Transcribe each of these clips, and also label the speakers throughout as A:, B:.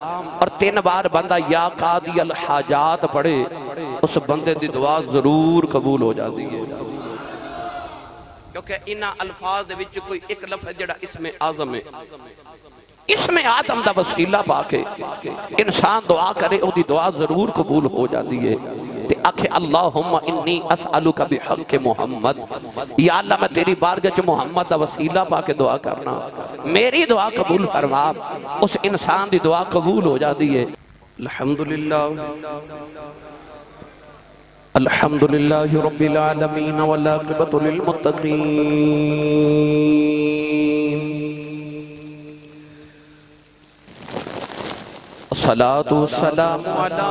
A: और तीन बार बंदा या कादी अल हाजात पढ़े, उस बंदे की दुआ ज़रूर कबूल हो जाती है। क्योंकि इन्होंने अल्फाज कोई एक लफ्ज जड़ा इसमें आज़म है। इसमें आदम का वसीला पाके इंसान दुआ करे ओदी दुआ ज़रूर कबूल हो जाती है। ते आखे अल्लाहुम्मा इन्नी असअलुका बिहक मोहम्मद। या अल्लाह मैं तेरी बारगाह च मोहम्मद दा वसीला पाके दुआ करना। मेरी दुआ कबूल फरमा। उस इंसान दी दुआ कबूल हो जाती है। अल्हम्दुलिल्लाह। अल्हम्दुलिल्लाह रब्बिल आलमीन वल आक़िबतु लिल मुत्तक़ीन सलातु सलाम अला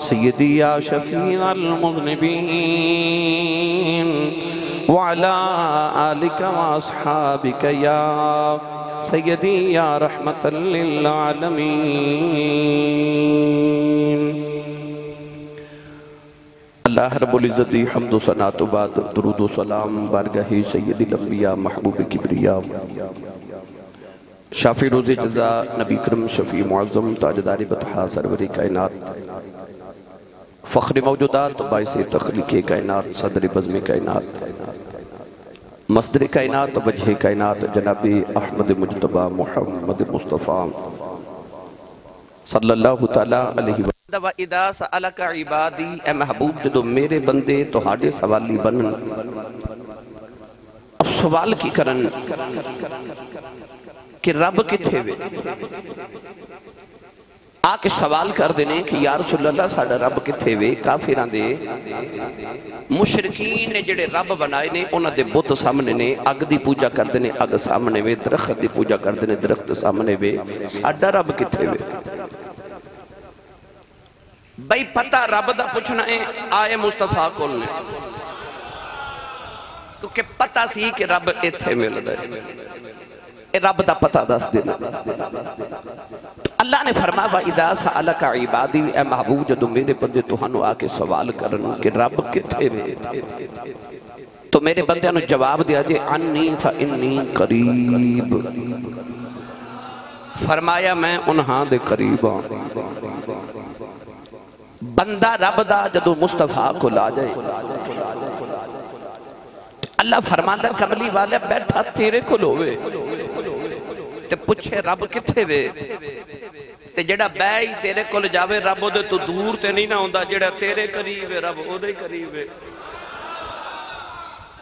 A: सय्यदी या शफी अल मुज़निबीन वाला आलिका वसहाबिका या सैदी या रहमतल्लिल्लालमीन अल्लाह रब्बुल इज़्ज़त दी हम्द सना तो बाद दुरूद सलाम बारगाह सैयदुल अंबिया महबूब किबरिया शाफी रोज़े जज़ा नबी करम शफी मुअज़्ज़म ताजदार बतहा सरवरी कायनात फ़ख्र मौजूदात बाइस तख्लीक कायनात सदर बज़्म कायनात मसदर कायनात वजह कायनात जनाबी अहमद मुजतबा मोहम्मद मुस्तफ़ा सल्लल्लाहु ताला अलैहि व इदा सअलका इबादी ए महबूब जदों मेरे बंदे ਤੁਹਾਡੇ सवाली बनन अब सवाल की करन कि रब किथे वे आके सवाल कर देने कि यार सुल्ला साडा रब किथे वे? काफिरां दे। मुशरकीन ने जेड़े रब बनाए ने, उन्हां दे बुत सामने ने, अग दी पूजा करदे ने, अग सामने वे, दरख्त दी पूजा करदे ने, दरख्त सामने वे। साडा रब किथे वे? बई पता रब दा पुछना है, आए मुस्तफ़ा ने? क्योंकि पता सी कि रब इथे मिलदा है। रब का पता दस देना। अल्लाह ने फरमा वाइदा साल का इबादी, ए महबूब, जो मेरे बंदे तुहानू आके सवाल करन कि रब किथे तो मेरे बंदे नु जवाब दिया जे, अन्नी फ इन्नी करीब। फरमाया, मैं उन्हां दे करीब हाँ बंदा रब दा जदों मुस्तफ़ा को ला जाए अल्लाह फरमांदा कमली वाले, बैठा तेरे को होवे। ते पुछे रब किथे वे? ਤੇ ਜਿਹੜਾ ਬਹਿ ਹੀ ਤੇਰੇ ਕੋਲ ਜਾਵੇ ਰੱਬ ਉਹਦੇ ਤੋਂ ਦੂਰ ਤੇ ਨਹੀਂ ਨਾ ਹੁੰਦਾ ਜਿਹੜਾ ਤੇਰੇ ਕਰੀਬ ਹੈ ਰੱਬ ਉਹਦੇ ਕਰੀਬ ਹੈ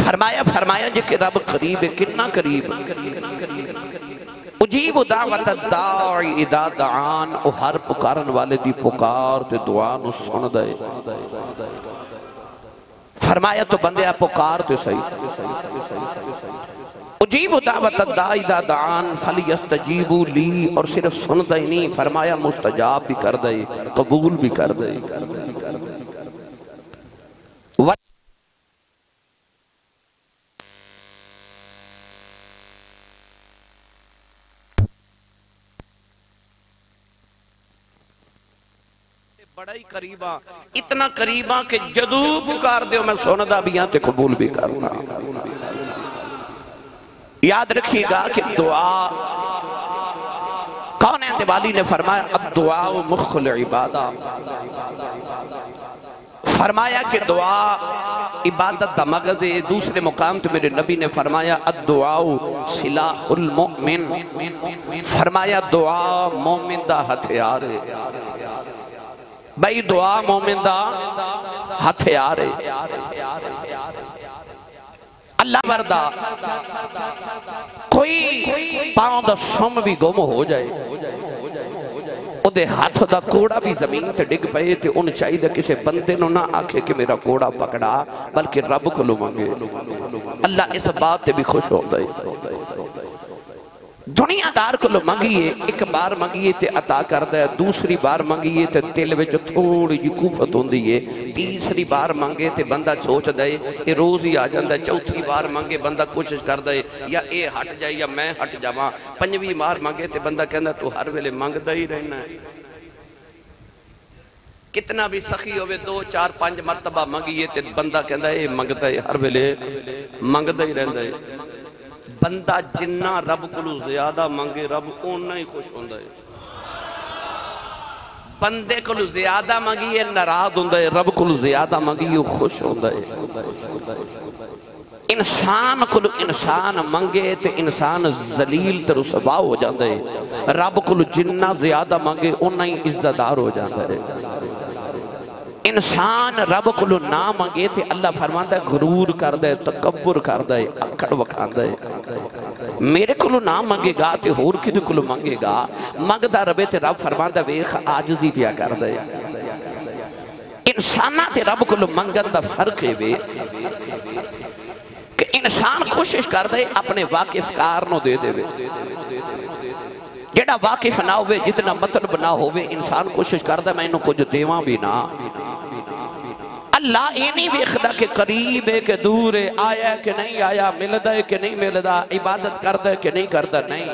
A: फरमाया फरमाया जे कि रब करीब है कितना करीब उजीब दावत दाई इदा दान ओ हर पुकारन वाले दी पुकार ते दुआ नु सुन दे फरमाया तो बंदे पुकार ते सही उजीब दावत दान फल यस्तजीबू ली, और सिर्फ़ सुन दे नहीं, फरमाया मुस्तजाब भी कर दे, कबूल भी कर दे। बड़ा ही करीबा, इतना करीबा कि जदू पुकार दो, मैं सुनदा भी हाँ कबूल भी करना। याद रखिएगा कि दुआ कौन है दिवाली ने फरमाया, अब दुआ मुखल इबादा। फरमाया कि दुआ इबादत का मगज है। दूसरे मुकाम तो मेरे नबी ने फरमाया अदुआओ सिलाहुल मोमिन। फरमाया, दुआ मोमिन हथियार है। भाई, दुआ मोमिन हथियार है। अल्लाह वरदा कोई पांव दा सम भी गुम हो जाए ਉਹਦੇ ਹੱਥ ਦਾ ਕੋੜਾ ਵੀ ਜ਼ਮੀਨ ਤੇ ਡਿੱਗ ਪਏ ਤੇ ਉਹਨੂੰ ਚਾਹੀਦਾ ਕਿਸੇ ਬੰਦੇ ਨੂੰ ਨਾ ਆਖੇ ਕਿ ਮੇਰਾ ਕੋੜਾ ਪਕੜਾ ਬਲਕਿ ਰੱਬ ਕੋਲੋਂ ਮੰਗੇ ਅੱਲਾ ਇਸ ਬਾਤ ਤੇ ਵੀ ਖੁਸ਼ ਹੁੰਦਾ ਹੈ दुनियादार को मंगिए, एक बार मंगिए तो अता करता है, दूसरी बार मंगिए तो दिल में थोड़ी जी कुफत होंगी है। तीसरी बार मंगे तो बंदा सोचता है ये रोज़ ही आ जाता है, चौथी बार मंगे बंदा कोशिश करता है, या ये हट जाए या मैं हट जावा। पंजी बार मंगे तो बंदा कहता तू हर वेले मंगता ही रहना है। कितना भी सखी हो दो, चार, पाँच मरतबा मंगीए तो बंदा कहता है मंगता है, हर वेले मंगता ही रहता है। बंदा जिन्ना रब को ज़्यादा मंगे, रब उन्ना ही खुश होता है। बंदे को ज़्यादा मंगीए, नाराज़ होता है, रब को ज़्यादा मंगीए खुश होता है। इंसान को इंसान मंगे तो इंसान जलील तो रुसवा हो जाता रब को जिन्ना ज़्यादा मंगे, उन्ना ही इज्जतदार हो जाता है। इंसान रब को ना मंगे तो अल्लाह फरमाता गुरूर कर दे तकबर कर दे अकड़ वखांदा मेरे को ना मंगेगा तो होर कि मंगेगा? मंगता रवे तो रब फरमाता वेख आज आजजी पिया कर दे इंसाना ते रब को मंगन का फ़र्क है, वे। इंसान कोशिश कर दे अपने वाकिफकार दे देवे। जेड़ा वाकिफ ना हो जितना मतलब ना हो इंसान कोशिश करता मैं कुछ देव भी ना। अल्लाह ये नहीं वेखदा कि करीब है कि दूर है, आया कि नहीं आया मिलता है कि नहीं मिलता इबादत करता है कि नहीं करता नहीं।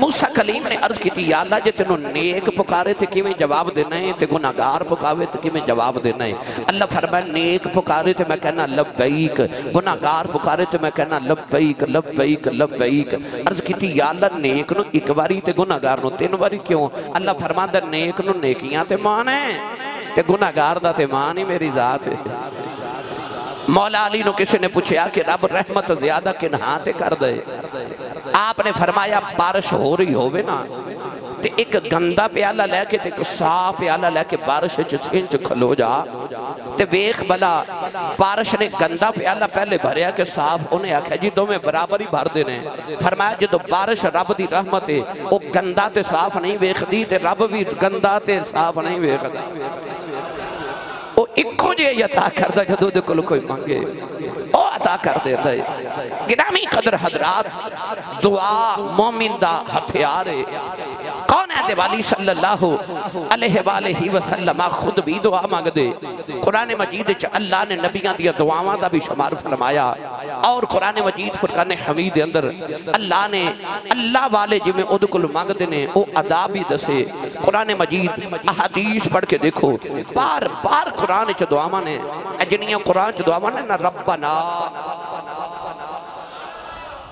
A: मूसा कलीम ने अर्ज़ की अल्लाह जे, तेन नेक पुकारे तो किमें जवाब देना है? गुनागार पुकावे तो किमें जवाब देना है? अल्लाह फरमाया नेक पुकारे तो मैं कहना लबैक गुनागार पुकारे तो मैं कहना लबैक लबैक लबैक अर्ज़ की अल्लाह, नेक नु एक बारी ते गुनागार नु तीन बारी क्यों? अल्लाह फरमांदा, नेक नु नेकियाँ ते मान है, ते गुनागार दा ते मान ही मेरी जात है। मौला अली किसी ने पूछा कि रब रहमत ज़्यादा किन हाँ ते कर दे आपने फरमाया, बारिश हो रही होवे ना, ते एक गंदा प्याला लैके ते एक साफ़ प्याला लैके बारिश च खलो जा। ते वेख भला, बारिश ने गंदा प्याला पहले भरया के साफ़? उन्हें आख्या जी, दोवें बराबर ही भर देने फरमाया जो बारिश रब की रहमत है वो गंदा ते साफ़ नहीं वेखदी, ते रब भी गंदा ते साफ़ नहीं वेखदा। वो इको जे अता करदा जदों कोल कोई मंगे। ओ अता कर देता है गिरामी कदर हजरात दुआ मोमिन दा हथियार है। कौन है दिवाली सल्लल्लाहु अलैहि वसल्लम? खुद भी दुआ मंगदे। कुरान मजीद च अल्लाह ने नबियाँ दी दुआवां दा भी शुमार फरमाया। और कुरान मजीद फुरकान हमीद दे अंदर अल्लाह ने, अल्लाह वाले जिवें ओदे कोल मंगदे ने ओ अदा भी दसे। कुरान मजीद अहादीस पढ़ के देखो। बार बार कुरान च दुआवां ने जिन्नियाँ कुरान च दुआवां ने ना रब्बना।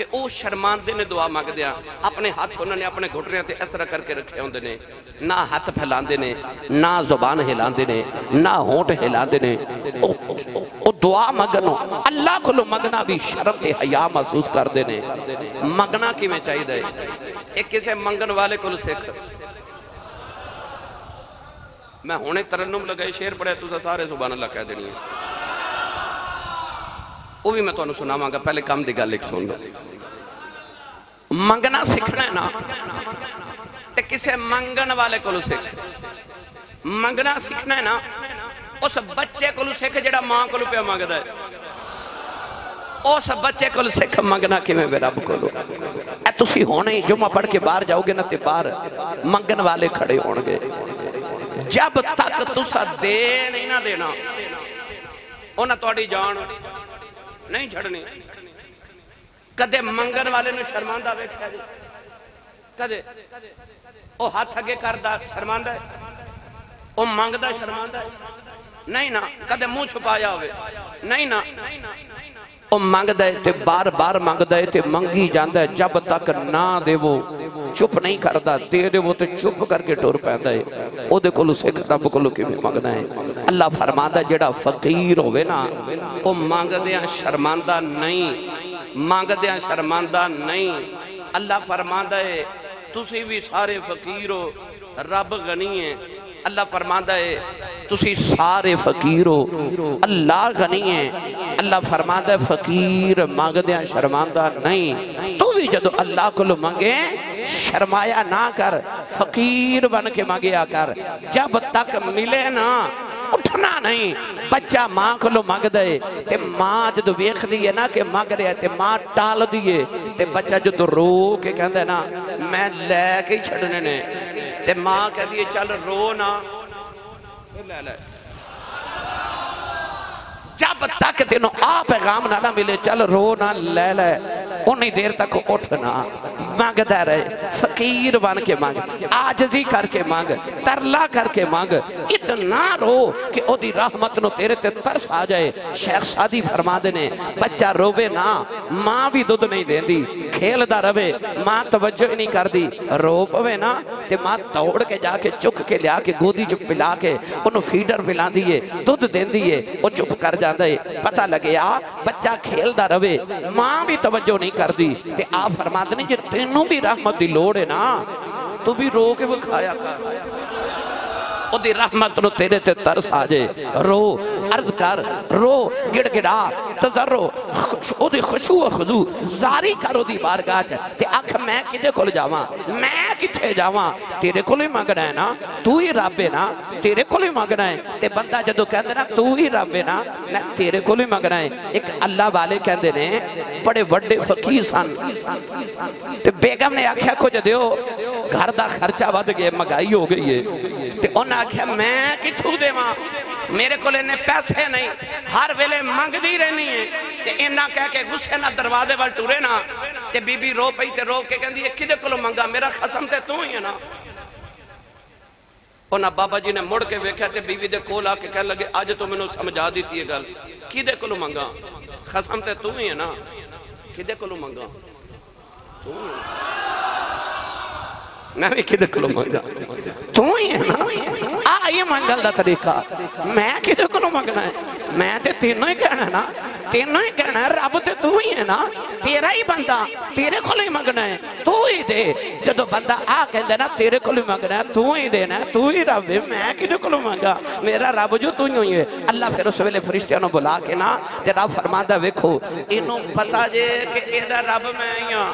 A: ਤੇ ਉਹ ਸ਼ਰਮਾਂਦੇ ਨੇ ਦੁਆ ਮੰਗਦੇ ਆ ਆਪਣੇ ਹੱਥ ਉਹਨਾਂ ਨੇ ਆਪਣੇ ਘੁੱਟਰਿਆਂ ਤੇ ਇਸ ਤਰ੍ਹਾਂ ਕਰਕੇ ਰੱਖੇ ਹੁੰਦੇ ਨੇ ਨਾ ਹੱਥ ਫੈਲਾਉਂਦੇ ਨੇ ਨਾ ਜ਼ੁਬਾਨ ਹਿਲਾਉਂਦੇ ਨੇ ਨਾ ਹੋਂਠ ਹਿਲਾਉਂਦੇ ਨੇ ਉਹ ਦੁਆ ਮੰਗਣੋਂ ਅੱਲਾ ਕੋਲੋਂ ਮੰਗਣਾ ਵੀ ਸ਼ਰਮ ਤੇ ਹਯਾ ਮਹਿਸੂਸ ਕਰਦੇ ਨੇ ਮੰਗਣਾ ਕਿਵੇਂ ਚਾਹੀਦਾ ਹੈ ਇਹ ਕਿਸੇ ਮੰਗਣ ਵਾਲੇ ਕੋਲ ਸਿੱਖ ਮੈਂ ਹੁਣੇ ਤਰਨਮ ਲਗਾਏ ਸ਼ੇਰ ਪੜਿਆ ਤੁਸੀਂ ਸਾਰੇ ਸੁਭਾਨ ਅੱਲਾ ਕਹਿ ਦੇਣੀ ਹੈ ਉਹ ਵੀ ਮੈਂ ਤੁਹਾਨੂੰ ਸੁਣਾਵਾਂਗਾ ਪਹਿਲੇ ਕੰਮ ਦੀ ਗੱਲ ਇੱਕ ਸੁਣ ਲਓ ਮੰਗਣਾ ਸਿੱਖਣਾ ਹੈ ਨਾ ਤੇ ਕਿਸੇ ਮੰਗਣ ਵਾਲੇ ਕੋਲੋਂ ਸਿੱਖ ਮੰਗਣਾ ਸਿੱਖਣਾ ਹੈ ਨਾ ਉਸ ਬੱਚੇ ਕੋਲੋਂ ਸਿੱਖ ਜਿਹੜਾ ਮਾਂ ਕੋਲੋਂ ਪਿਆ ਮੰਗਦਾ ਹੈ ਉਸ ਬੱਚੇ ਕੋਲ ਸਿੱਖ ਮੰਗਣਾ ਕਿਵੇਂ ਵੇ ਰੱਬ ਕੋਲੋਂ ਐ ਤੁਸੀਂ ਹੁਣੇ ਜੁਮਾ ਪੜ ਕੇ ਬਾਹਰ ਜਾਓਗੇ ਨਾ ਤੇ ਬਾਹਰ ਮੰਗਣ ਵਾਲੇ ਖੜੇ ਹੋਣਗੇ ਜਦ ਤੱਕ ਤੁਸੀਂ ਦੇ ਨਹੀਂ ਨਾ ਦੇਣਾ ਉਹਨਾਂ ਤੁਹਾਡੀ ਜਾਨ ਨਹੀਂ ਛੱਡਣੀ ਕਦੇ ਮੰਗਣ ਵਾਲੇ ਨੂੰ ਸ਼ਰਮਾਂਦਾ ਵੇਖਿਆ ਜੀ ਕਦੇ ਉਹ ਹੱਥ ਅੱਗੇ ਕਰਦਾ ਸ਼ਰਮਾਂਦਾ ਉਹ ਮੰਗਦਾ ਸ਼ਰਮਾਂਦਾ ਨਹੀਂ ਨਾ ਕਦੇ ਮੂੰਹ ਛੁਪਾਇਆ ਹੋਵੇ ਨਹੀਂ ਨਾ ਉਹ ਮੰਗਦਾ ਹੈ ਤੇ ਬਾਰ-ਬਾਰ ਮੰਗਦਾ ਹੈ ਤੇ ਮੰਗੀ ਜਾਂਦਾ ਹੈ ਜਦ ਤੱਕ ਨਾ ਦੇਵੋ ਚੁੱਪ ਨਹੀਂ ਕਰਦਾ ਦੇ ਦੇਵੋ ਤੇ ਚੁੱਪ ਕਰਕੇ ਟੁਰ ਪੈਂਦਾ ਹੈ ਉਹਦੇ ਕੋਲੋਂ ਸਿੱਖ ਰੱਬ ਕੋਲੋਂ ਕਿਵੇਂ ਮੰਗਣਾ ਹੈ ਅੱਲਾ ਫਰਮਾਂਦਾ ਜਿਹੜਾ ਫਕੀਰ ਹੋਵੇ ਨਾ ਉਹ ਮੰਗਦਿਆਂ ਸ਼ਰਮਾਂਦਾ ਨਹੀਂ ਮੰਗਦਿਆਂ ਸ਼ਰਮਾਂਦਾ ਨਹੀਂ ਅੱਲਾ ਫਰਮਾਂਦਾ ਹੈ ਤੁਸੀਂ ਵੀ ਸਾਰੇ ਫਕੀਰ ਹੋ ਰੱਬ ਗਨੀ ਹੈ अल्लाह फरमाता है तुसी सारे फकीर हो अल्लाह गनी है अल्लाह फरमाता है फकीर मंगद्या शर्मांदा नहीं तू भी जदों अल्लाह को मंगे शर्माया ना कर फकीर बन के मंगया कर जब तक मिले ना उठना नहीं बच्चा मां को मंगद है ते मां जो वेखदी है ना कि मंग रहा ते मां टाल दी है ते बच्चा जो रो के कहता ना मैं लैके छड़ने ने ਤੇ ਮਾਂ ਕਹਦੀ ਹੈ ਚੱਲ ਰੋ ਨਾ ਲੈ ਲੈ जब तक तेन आ पैगाम ना ना मिले चल रो ना ले ले उन्नी देर तक उठना मंगता रहे फकीर बन के मांग आजजी करके मांग तरला करके मांग लेकिन ना रो कि ओदी तेरे ते तरस आ जाए। शेख शादी फरमा देने, बच्चा रोवे ना, माँ भी दुध नहीं देंदी, खेलदा रवे, माँ तवज्जो ही नहीं करदी, रो पवे ना, ते माँ दौड़ के जाके चुक के लिया के, गोदी च पिला के ओनु फीडर पिलांदी है, दुध देंदी चुप कर जांदा है। पता लगे, आ, बच्चा खेलदा रवे, माँ भी तवज्जो नहीं करती ते आ फरमा देने, जे तेनू भी रहमत की लोड़ है ना, तू भी रो के विखाया कर। ओदी रहमत नु तेरे ते तरस आ जे रो, अर्ज़ कर, रो, गिड़गिड़ा, तजर्रो ओदी खुशू खुदू जारी कर ओदी बारगाह च। ते आख, मैं किदे कोल जावां? मैं किथे जावां? तेरे कोल ही मंगना है ना। तू ही रब है ना। तेरे कोल ही मंगना है ते बंदा जदों कहंदा ना, तू ही रब है ना, मैं तेरे कोल ही मंगना है एक अल्लाह वाले कहंदे ने, बड़े बड़े फकीर सन। ते बेगम ने आख्या कुछ दियो घर दा खर्चा वध गया, महँगाई हो गई है ते उन्हें आख्या, मैं कि मेरे को पैसे नहीं। हर वेले मंगती रहनी है ते इना कह के गुस्से ना दरवाजे वाल टुरे ना। ते बीबी रो पी ते रो के कहती है किले को मंगा? मेरा खसम ते तू ही है ना? उन्हें बाबा जी ने मुड़ के वेख्या बीबी दे कोल आके कह लगे अज तू मैं समझा दी है गल कि को मंगा? खसम तो तू ही है ना? कि को मंगा? तू मैं भी कि मंगा तू ही है ना? आ, ये मंगल का तरीका। मैं कि मंगना है मैं ते तेनों ही कहना ना? तेनों ही कहना है, रब ते तू ही है ना? तेरा ही बंदा, तेरे को ही मंगना है। तू ही दे। जो बंदा आ कहता ना, तेरे को ही मंगना है, तू ही देना है, तू ही रब है, मैं कि मंगा मेरा रब जो तू ही है। अल्लाह फिर उस वे फरिश्तिया बुला के ना जरा फरमादा, वेखो, इनू पता जे कि रब मैं ही हाँ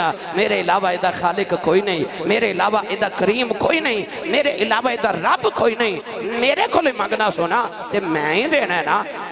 A: ਆ ਮੇਰੇ ਇਲਾਵਾ ਇਹਦਾ ਖਾਲਿਕ ਕੋਈ ਨਹੀਂ ਮੇਰੇ ਇਲਾਵਾ ਇਹਦਾ ਕਰੀਮ ਕੋਈ ਨਹੀਂ ਮੇਰੇ ਇਲਾਵਾ ਇਹਦਾ ਰੱਬ ਕੋਈ ਨਹੀਂ ਮੇਰੇ ਕੋਲ ਮੰਗਣਾ ਸੋਨਾ ਤੇ ਮੈਂ ਹੀ ਦੇਣਾ ਨਾ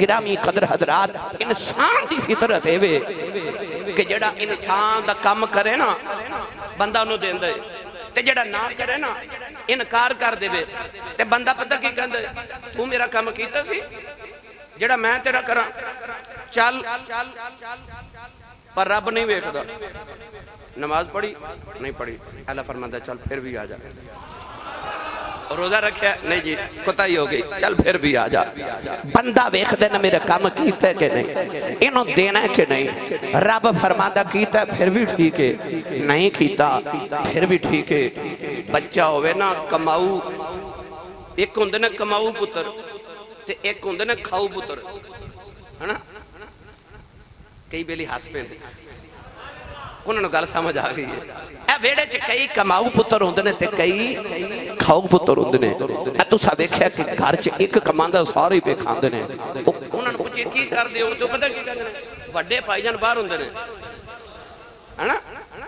A: ਗਿਰਾਮੀ ਕਦਰ ਹਜ਼ਰਤ ਇਨਸਾਨ ਦੀ ਫਿਤਰਤ ਹੈ ਕਿ ਜਿਹੜਾ ਇਨਸਾਨ ਦਾ ਕੰਮ ਕਰੇ ਨਾ ਬੰਦਾ ਉਹਨੂੰ ਦਿੰਦਾ ਹੈ ਤੇ ਜਿਹੜਾ ਨਾ ਕਰੇ ਨਾ ਇਨਕਾਰ ਕਰ ਦੇਵੇ। ਤੇ ਬੰਦਾ ਪਤਾ ਕੀ ਕਹਿੰਦਾ, ਤੂੰ ਮੇਰਾ ਕੰਮ ਕੀਤਾ ਸੀ, ਜਿਹੜਾ ਮੈਂ ਤੇਰਾ ਕਰਾਂ। ਚੱਲ, ਪਰ ਰੱਬ ਨਹੀਂ ਵੇਖਦਾ। ਨਮਾਜ਼ ਪੜ੍ਹੀ, ਨਹੀਂ ਪੜ੍ਹੀ। ਅੱਲਾ ਫਰਮਾਂਦਾ ਚੱਲ, ਫਿਰ ਵੀ ਆ ਜਾ। रोजा रखे नहीं जी। कुताई हो गई। चल फिर भी आ जा। बंदा वेखते ना मेरा काम किया कि नहीं। इन्हों देना कि नहीं? रब फरमादा किया फिर भी ठीक है। नहीं किया फिर भी ठीक है। बच्चा होवे ना, कमाऊ। एक होंगे ने कमाऊ पुत्र ते एक होंगे ने खाऊ पुत्र। है ना? कई बेली हस पे उन्होंने गल समझ आ गई है। ਅੱਛਾ ਵੇੜੇ 'ਚ ਕਈ ਕਮਾਊ ਪੁੱਤਰ ਹੁੰਦੇ ਨੇ ਤੇ ਕਈ ਖਾਊ ਪੁੱਤਰ ਹੁੰਦੇ ਨੇ। ਆ ਤੁਸੀਂ ਵੇਖਿਆ ਕਿ ਘਰ 'ਚ ਇੱਕ ਕਮਾਉਂਦਾ ਸਾਰੇ ਵੇਖਾਂਦੇ ਨੇ। ਉਹਨਾਂ ਨੂੰ ਪੁੱਛੇ, ਕੀ ਕਰਦੇ ਹੋ? ਤੋ ਪਤਾ ਕੀ ਕਰਦੇ ਵੱਡੇ ਭਾਈਜਾਨ ਬਾਹਰ ਹੁੰਦੇ ਨੇ। ਹਨਾ?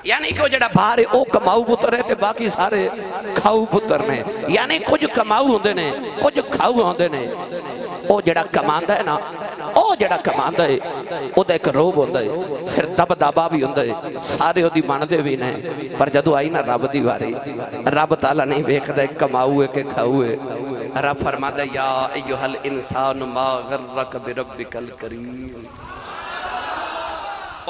A: ਯਾਨੀ ਕਿ ਉਹ ਜਿਹੜਾ ਬਾਹਰ ਹੈ ਉਹ ਕਮਾਊ ਪੁੱਤਰ ਹੈ ਤੇ ਬਾਕੀ ਸਾਰੇ ਖਾਊ ਪੁੱਤਰ ਨੇ। ਯਾਨੀ ਕੁਝ ਕਮਾਊ ਹੁੰਦੇ ਨੇ, ਕੁਝ ਖਾਊ ਹੁੰਦੇ ਨੇ। ਉਹ ਜਿਹੜਾ ਕਮਾਉਂਦਾ ਹੈ ਨਾ ਉਹ ਜਿਹੜਾ ਕਮਾਉਂਦਾ ਹੈ ਉਹਦਾ ਇੱਕ ਰੋਬ ਹੁੰਦਾ ਹੈ ਫਿਰ ਦਬਦਬਾ ਵੀ ਹੁੰਦਾ ਹੈ ਸਾਰੇ ਉਹਦੀ ਮੰਨਦੇ ਵੀ ਨੇ ਪਰ ਜਦੋਂ ਆਈ ਨਾ ਰੱਬ ਦੀ ਵਾਰੀ ਰੱਬ ਤਾਲਾ ਨਹੀਂ ਵੇਖਦਾ ਕਮਾਊ ਹੈ ਕਿ ਖਾਊ ਹੈ ਰੱਬ ਫਰਮਾਦਾ ਯਾ ਅਯੁਹਲ ਇਨਸਾਨ ਮਾ ਗਰਰਕ ਬਿਰਬਿਕਲ ਕਰੀਮ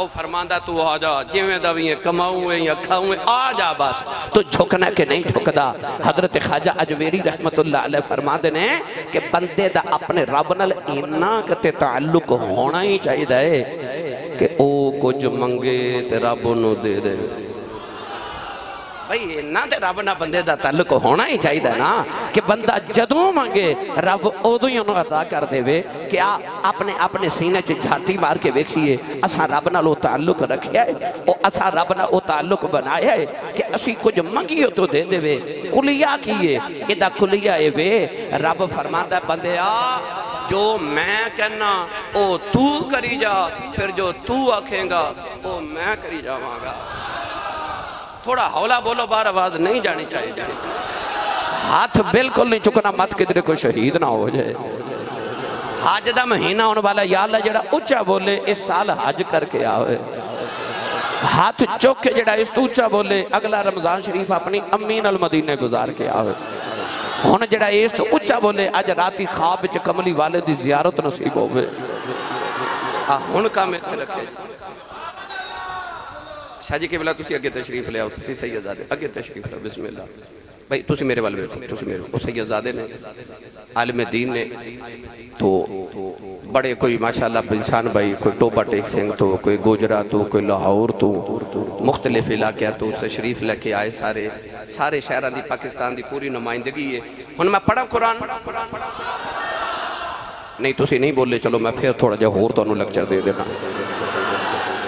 A: फरमांदा तू आ जा जिवें दा वीए कमाऊए या खाऊए आ जा बस तो झुकना के नहीं झुकदा हज़रत खाजा अजमेरी रहमतुल्लाह अलैह फरमांदे ने के बंदे दा अपने रब नाल इना कते ताल्लुक होना ही चाहिए है के कुछ मंगे ते रब नु दे दे भाई इन्ना तो रब ना बंदे का तलक होना ही चाहिए ना, कि बंदा जदों मंगे, रब उदो ही उन्होंने अदा कर दे कि अपने अपने सीने झाती मार के वेखिए, असा रब न ताल्लुक रखिया है, और असा रब न ताल्लुक बनाया है कि असी कुछ मंगिए तो दे दे कुलिया की है? कुलिया है वे, रब फरमाता बंदे आ, जो मैं कहना ओ तू करी जा, फिर जो तू आखेगा वो मैं करी जावागा। थोड़ा हौला बोलो बार आवाज़ नहीं जानी चाहिए। हाथ बिल्कुल नहीं चुकना मत किधरे कोई शहीद ना हो जाए। हज का महीना आने वाला याद जरा उच्चा बोले इस साल हज करके आवे। हाथ चुक के जरा इस उच्चा बोले अगला रमज़ान शरीफ अपनी अम्मी नाल मदीने गुजार के आवे। हूँ जरा इस तो उच्चा बोले अज रात खाब च कमली वाले की जियारत नसीब हो हूँ काम रखे। शाह जी, के बेला अगे तशरीफ़ लियाओ तुम सैयदादे अगे तशरीफ़ लो बिस्मिल्ला भाई तुम मेरे वाल तुम मेरे वो सैयदादे ने, आलम दीन ने तो बड़े कोई, माशाल्लाह इंसान भाई, कोई टोबा टेक सिंह तो कोई गोजरा तो कोई लाहौर तो मुख्तलिफ़ इलाके तो तशरीफ़ लेके आए सारे। सारे शहर की पाकिस्तान की पूरी नुमाइंदगी है। हूँ मैं पढ़ा कुरान। नहीं तुम नहीं बोले चलो मैं फिर थोड़ा जहा होर लेक्चर दे देना।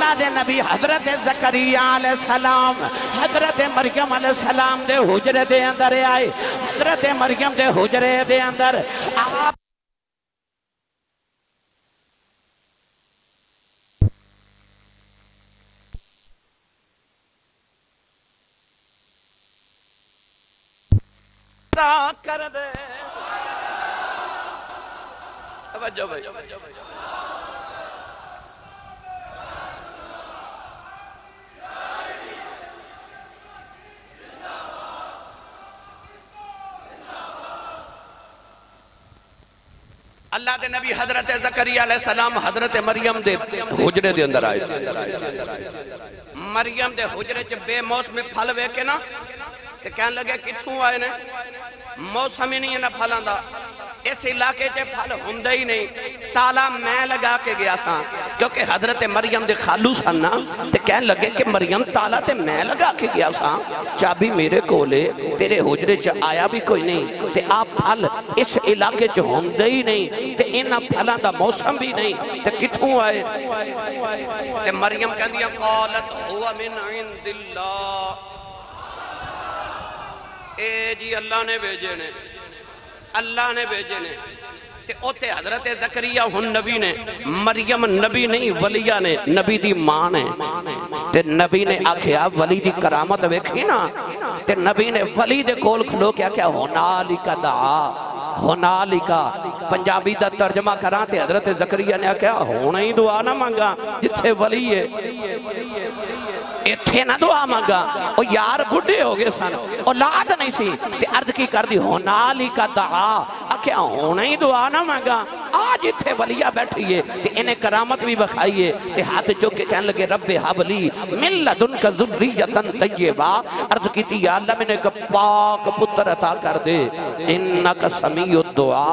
B: अल्लाह दे नबी हज़रत जकरिया सलाम, हज़रत मरियम सलाम दे हुजरे दे अंदर आए। हज़रत मरियम दे हुजरे दे अंदर। आप
A: कर दे। भाई। के नबी हज़रत जकरिया सलाम हज़रत मरियम दे हुजरे दे अंदर आए। मरियम दे हुजरे च बेमौसम फल वेखे ना, ते कहन लगे कितों आए ने? मौसम ही नहीं है ना फलों इस इलाके च फल होंगे ही नहीं। ताला मैं लगा के गया सा। के हज़रत मरियम के खालू सन ना तो कह लगे कि मरियम ताला ते मैं लगा के गया सा। चाबी मेरे को तेरे हुजरे च आया भी कोई नहीं, ते आप फल इस इलाके च होंगे ही नहीं, ते इन फलों का मौसम भी नहीं, ते कितों आए? ते मरियम कहंदी कौलत हुआ मिन इंदिल्लाह। ए जी, अल्लाह ने भेजे ने, अल्लाह ने भेजे ने। उत जकरिया हूँ नबी ने, मरियम नबी नहीं, वलिया ने, नबी की माँ ने। नबी ने आख्या, वली की करामत वेखी ना? ते नबी ने वली दे कोल खलो के आख्या होनालिका दा तर्जमा करा हज़रत जकरिया ने आख्या, होना ही दुआ ना मंगा जिथे वली है इतने ना दुआ मांगा। और यार बुढ़े हो गए सन, औलाद नहीं सी, ते की कर दी, होना लिखा दा। आख्या, होना ही दुआ ना मैं आ जिथे वलिया बैठीए तो इन्हें करामत भी विखाइए। तो हाथ चुक के कहने लगे रबे हबली मिल का जुर्रियतन वाह अर्ज़ की अल्लाह, मैंने एक पाक पुत्र अता कर दे। इन्नक समीउ दुआ।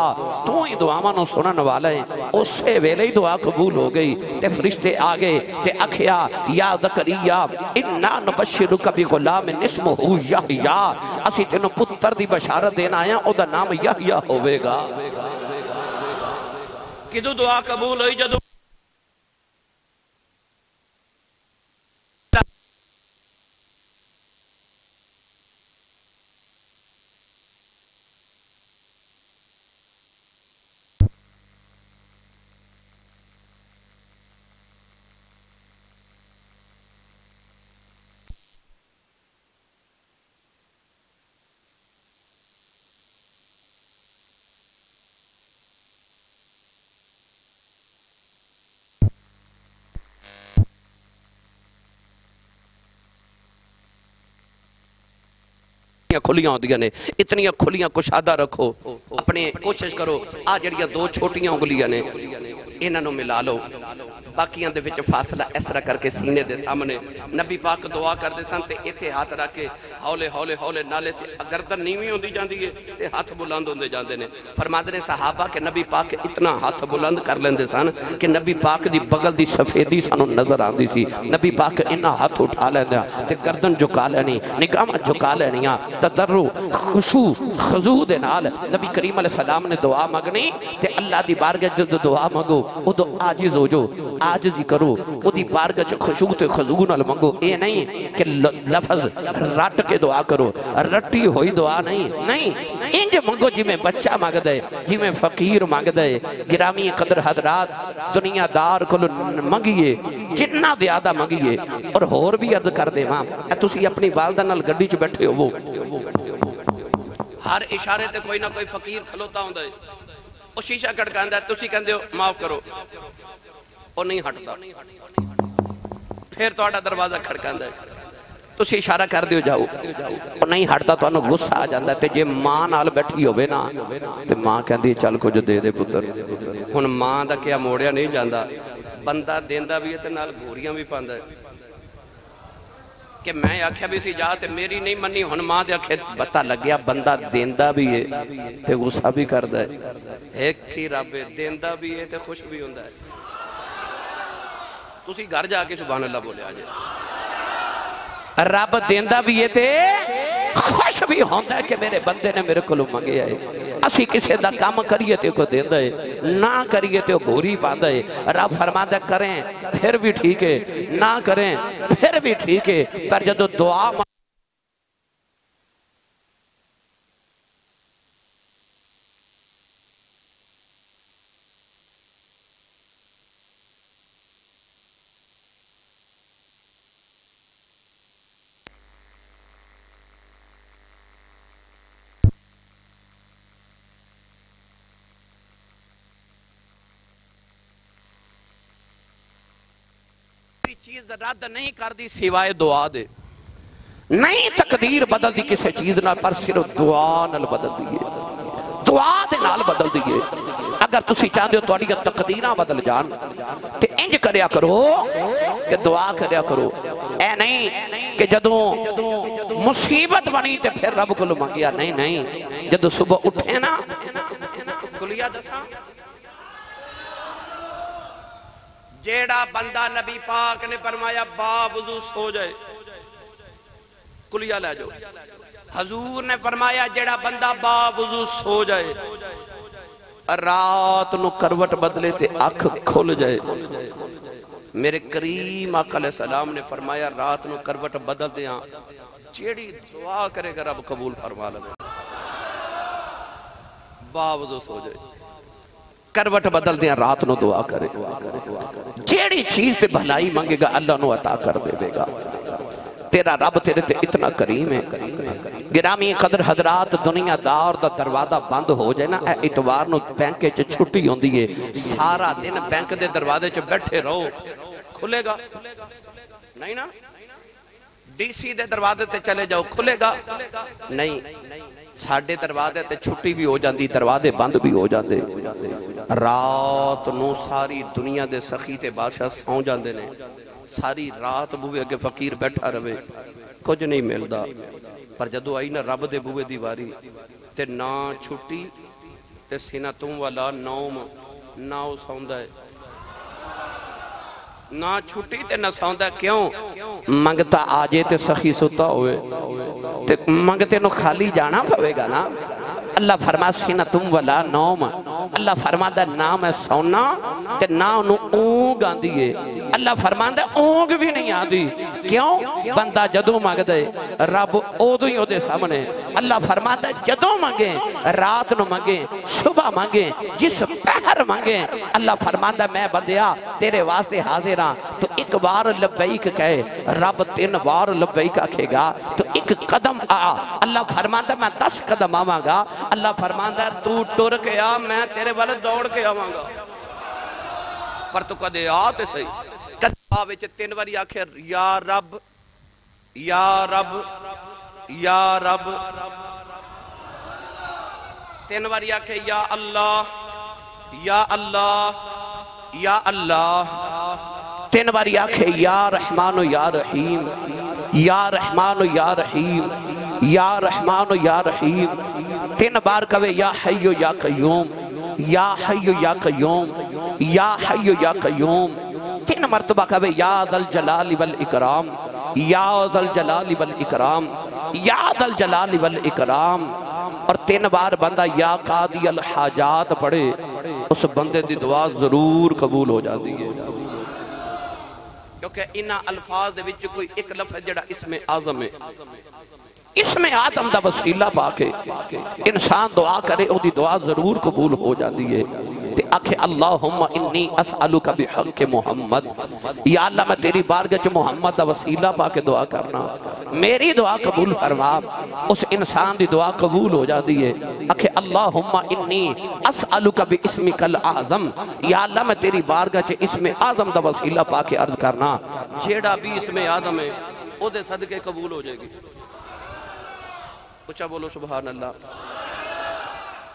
A: तू ही दुआवां सुन सुनन वाला है उसे वेले ही दुआ कबूल हो गई। तो फरिश्ते आ गए तो आख्या, या जकरिया, इन्ना नबशिरुका बि गुलाम निस्मुहु या असि तेनु पुत्र की बशारत देना आया, ओदा नाम यहया होवे। ਆਇਆ ਉਹਦਾ ਨਾਮ ਯਹਯਾ ਹੋਵੇਗਾ ਕਿਦੋਂ ਦੁਆ ਕਬੂਲ ਹੋਈ ਜਦੋਂ इतनिया खुलिया होंगे ने, इतनिया खुलिया कुशादा रखो, अपने कोशिश करो, आ जड़िया दो छोटिया उंगलियाँ ने, इन्हों मिला लो। बाकिया के फासला इस तरह करके सीने के सामने। नबी पाक दुआ करते सन तो इतने हाथ रख के ਹੌਲੇ ਹੌਲੇ ਹੌਲੇ ਨਾਲੇ ਤੇ ਗਰਦਨ ਨੀਵੀਂ ਹੁੰਦੀ ਜਾਂਦੀ ਹੈ ਤੇ ਹੱਥ ਬੁਲੰਦ ਹੁੰਦੇ ਜਾਂਦੇ ਨੇ ਫਰਮਾਉਂਦੇ ਨੇ ਸਹਾਬਾ ਕਿ ਨਬੀ ਪਾਕ ਇਤਨਾ ਹੱਥ ਬੁਲੰਦ ਕਰ ਲੈਂਦੇ ਸਨ ਕਿ ਨਬੀ ਪਾਕ ਦੀ ਬਗਲ ਦੀ ਸਫੇਦੀ ਸਾਨੂੰ ਨਜ਼ਰ ਆਉਂਦੀ ਸੀ ਨਬੀ ਪਾਕ ਇੰਨਾ ਹੱਥ ਉਠਾ ਲੈਂਦਾ ਤੇ ਗਰਦਨ ਝੁਕਾ ਲੈਣੀ ਨਿਗਾਹਾਂ ਝੁਕਾ ਲੈਣੀਆਂ ਤਦਰੁ ਖੁਸ਼ੂ ਖਜ਼ੂ ਦੇ ਨਾਲ ਨਬੀ ਕਰੀਮ ਅਲੈਹ ਸਲਾਮ ਨੇ ਦੁਆ ਮੰਗਣੀ ਤੇ ਅੱਲਾ ਦੀ ਬਾਰਗਾਹ ਜਦੋਂ ਦੁਆ ਮੰਗੋ ਉਦੋਂ ਆਜਿਜ਼ ਹੋ ਜੋ ਆਜਿਜ਼ੀ ਕਰੋ ਉਹਦੀ ਬਾਰਗਾਹ ਚ ਖੁਸ਼ੂ ਤੇ ਖਜ਼ੂ ਨਾਲ ਮੰਗੋ ਇਹ ਨਹੀਂ ਕਿ ਲ- ਲਫ਼ਜ਼ ਰੱਟ ਕੇ ਦੁਆ ਕਰੋ ਰੱਟੀ ਹੋਈ ਦੁਆ ਨਹੀਂ ਨਹੀਂ ਇੰਜ ਮੰਗੋ ਜਿਵੇਂ ਬੱਚਾ ਮੰਗਦਾ ਹੈ ਜਿਵੇਂ ਫਕੀਰ ਮੰਗਦਾ ਹੈ ਗਿਰਾਮੀ ਕਦਰ ਹਜ਼ਰਾਤ ਦੁਨੀਆਦਾਰ ਕੋਲ ਮੰਗੀਏ ਜਿੰਨਾ ਜ਼ਿਆਦਾ ਮੰਗੀਏ ਔਰ ਹੋਰ ਵੀ ਅਰਜ਼ ਕਰ ਦੇਵਾਂ ਇਹ ਤੁਸੀਂ ਆਪਣੀ ਵਾਲਦਾ ਨਾਲ ਗੱਡੀ 'ਚ ਬੈਠੇ ਹੋਵੋ ਹਰ ਇਸ਼ਾਰੇ ਤੇ ਕੋਈ ਨਾ ਕੋਈ ਫਕੀਰ ਖਲੋਤਾ ਹੁੰਦਾ ਹੈ ਉਹ ਸ਼ੀਸ਼ਾ ਖੜਕਾਉਂਦਾ ਹੈ, ਤੁਸੀਂ ਕਹਿੰਦੇ ਹੋ ਮਾਫ ਕਰੋ ਉਹ ਨਹੀਂ ਹਟਦਾ। ਫਿਰ ਤੁਹਾਡਾ ਦਰਵਾਜ਼ਾ ਖੜਕਾਉਂਦਾ ਤੁਸੀਂ ਇਸ਼ਾਰਾ ਕਰ ਦਿਓ, ਜਾਓ। ਉਹ ਨਹੀਂ ਹਟਦਾ, ਤੁਹਾਨੂੰ ਗੁੱਸਾ ਆ ਜਾਂਦਾ ਤੇ ਜੇ ਮਾਂ ਨਾਲ ਬੈਠੀ ਹੋਵੇ ਨਾ, ਤੇ ਮਾਂ ਕਹਿੰਦੀ, ਚੱਲ ਕੁਝ ਦੇ ਦੇ ਪੁੱਤਰ। ਹੁਣ ਮਾਂ ਦਾ ਕਿਹਾ ਮੋੜਿਆ ਨਹੀਂ ਜਾਂਦਾ। ਬੰਦਾ ਦਿੰਦਾ ਵੀ ਹੈ ਤੇ ਨਾਲ ਗੋਰੀਆਂ ਵੀ ਪਾਉਂਦਾ ਕਿ ਮੈਂ ਆਖਿਆ ਵੀ ਸੀ, ਜਾ ਤੇ ਮੇਰੀ ਨਹੀਂ ਮੰਨੀ। ਹੁਣ ਮਾਂ ਦੇ ਆਖੇ ਪਤਾ ਲੱਗਿਆ, ਬੰਦਾ ਦਿੰਦਾ ਵੀ ਏ ਤੇ ਗੁੱਸਾ ਵੀ ਕਰਦਾ ਹੈ। ਇੱਕ ਹੀ ਰੱਬ ਏ ਦਿੰਦਾ ਵੀ ਏ ਤੇ ਖੁਸ਼ ਵੀ ਹੁੰਦਾ ਹੈ। ਤੁਸੀਂ ਘਰ ਜਾ ਕੇ ਸੁਭਾਨ ਅੱਲਾ ਬੋਲਿਆ ਜੇ। ਰੱਬ ਦਿੰਦਾ ਵੀ ਤੇ खुश भी होंगे कि मेरे बंदे ने मेरे को मंगे है असि किसी का काम करिए को देंदा है ना करिए तो गोरी पाता है रब फरमादा करें फिर भी ठीक है ना करें फिर भी ठीक है पर जो दुआ रद्द नहीं करती सिवाए दुआ दे। नहीं तकदीर बदलती किसी चीज़ न पर सिर्फ़ दुआ न बदलती है। दुआ के नाल बदल दी अगर तुम चाहते हो तोड़ी तकदीर बदल जान तो इंज करया करो कि दुआ करया करो। ए नहीं कि जो मुसीबत बनी तो फिर रब को मंगिया नहीं नहीं। जो सुबह उठे ना कुलिया दसा जेड़ा बंदा नबी पाक ने फरमाया बावजू सो जाए। कुलिया लै जाओ। हजूर ने फरमाया, जेड़ा बंदा बावजू सो जाए रात नु करवट बदले ते अख खुल जाए। मेरे करीम आकल सलाम ने फरमाया, रात नु करवट बदल दिया जेड़ी दुआ करेगा, रब कबूल फरमा ले बावजू सो जाए। करवट बदलते हैं रात नो दुआ करे। जेड़ी चीज़ ते भलाई मंगेगा, अल्लाह नु अता कर देगा तेरा रब तेरे ते इतना करीम है। गिरामी कदर हजरात दुनियादार दा दरवाज़ा बंद हो जाए ना इतवार बैंक च छुट्टी होंदी है। सारा दिन बैंक दे दरवाजे च बैठे रहो। खुलेगा। नहीं ना? डीसी दे दरवाजे ते चले जाओ, खुलेगा। नहीं। ਸਾਡੇ ਦਰਵਾਜ਼ੇ ਤੇ ਛੁੱਟੀ ਵੀ ਹੋ ਜਾਂਦੀ ਦਰਵਾਜ਼ੇ ਬੰਦ ਵੀ ਹੋ ਜਾਂਦੇ ਰਾਤ ਨੂੰ ਸਾਰੀ ਦੁਨੀਆ ਦੇ ਸਖੀ ਤੇ ਬਾਦਸ਼ਾਹ ਸੌ ਜਾਂਦੇ ਨੇ ਸਾਰੀ ਰਾਤ ਬੂਵੇ ਅੱਗੇ ਫਕੀਰ ਬੈਠਾ ਰਵੇ ਕੁਝ ਨਹੀਂ ਮਿਲਦਾ ਪਰ ਜਦੋਂ ਆਈ ਨਾ ਰੱਬ ਦੇ ਬੂਵੇ ਦੀ ਵਾਰੀ ਤੇ ਨਾ ਛੁੱਟੀ ਤੇ ਸੀਨਾ ਤੂੰ ਵਾਲਾ ਨੌਮ ਨਾ ਉਹ ਸੌਂਦਾ ਹੈ ਨਾ ਛੁੱਟੀ ਤੇ ਨਾ ਸੌਂਦਾ ਕਿਉਂ ਮੰਗਤਾ ਆ ਜੇ ਤੇ ਸਖੀ ਸੁੱਤਾ ਹੋਵੇ ਤੇ ਮੰਗਤੇ ਨੂੰ ਖਾਲੀ ਜਾਣਾ ਪਵੇਗਾ ਨਾ अल्लाह फरमासी ना तुम वाला नौम अल्लाह फरमादा ना मैं सोना ते ना उन्होंने ऊंग आंदी है। अल्लाह फरमांदा ऊंग भी नहीं आंदी। क्यों? बंदा जदों मंगदा है, रब उदों ही ओदे सामने। अल्लाह फरमांदा जदों मंगे, रात नु मंगे, सुबह मंगे, जिस पहर मंगे, अल्लाह फरमांदा मैं बंदिया तेरे वास्ते हाजिर हाँ तो एक बार लबैक कहे, रब तीन बार लबैक आखेगा तो एक कदम आ। अल्लाह फरमांदा मैं दस कदम आवांगा। अल्लाह फरमांदा तू टुर आ मैं तेरे वाले दौड़ के आवांगा। पर तू कद आ ते सही कदे तीन बारी आखे या रब या रब या रब। तीन बारी आखे या अल्लाह या अल्लाह या अल्लाह। तीन बारी आखे या रहमान, या रहीम। या रहमान, या रहीम। या रहमान, या रहीम। तीन बार कवे, या हयो या कयूम। या हयो या कयूम या हयो या कयूम तीन मरतबा कहे या दल जलाल वल इकराम यादल जलाल वल इकराम यादल जलाल वल इकराम। और तीन बार बंदा, या कादी अल हाजात पढ़े, उस बंदे की दुआ ज़रूर कबूल हो जाती है। क्योंकि इन्होंने अल्फाज कोई एक लफज जरा इसमें आज़म है। इसमें आदम का वसीला पा के इंसान दुआ करे ओदी दुआ ज़रूर कबूल हो जाती है। ते आखे, अल्लाहुम्मा इन्नी असअलुका बिहक मोहम्मद। या अल्लाह, मैं तेरी बारगाह च मोहम्मद दा वसीला पा दुआ करना। मेरी दुआ कबूल फरमा। उस इंसान दी दुआ कबूल हो जाती है। आखे, अल्लाहुम्मा इन्नी असअलुका बिस्मिकल आज़म। या अल्लाह, मैं तेरी बारगाह च इसमें आज़म दा वसीला पा अर्ज़ करना। जेड़ा भी इसमें आज़म है, ओदे सदके कबूल हो जाएगी। उचा बोलो सुबहान अल्लाह।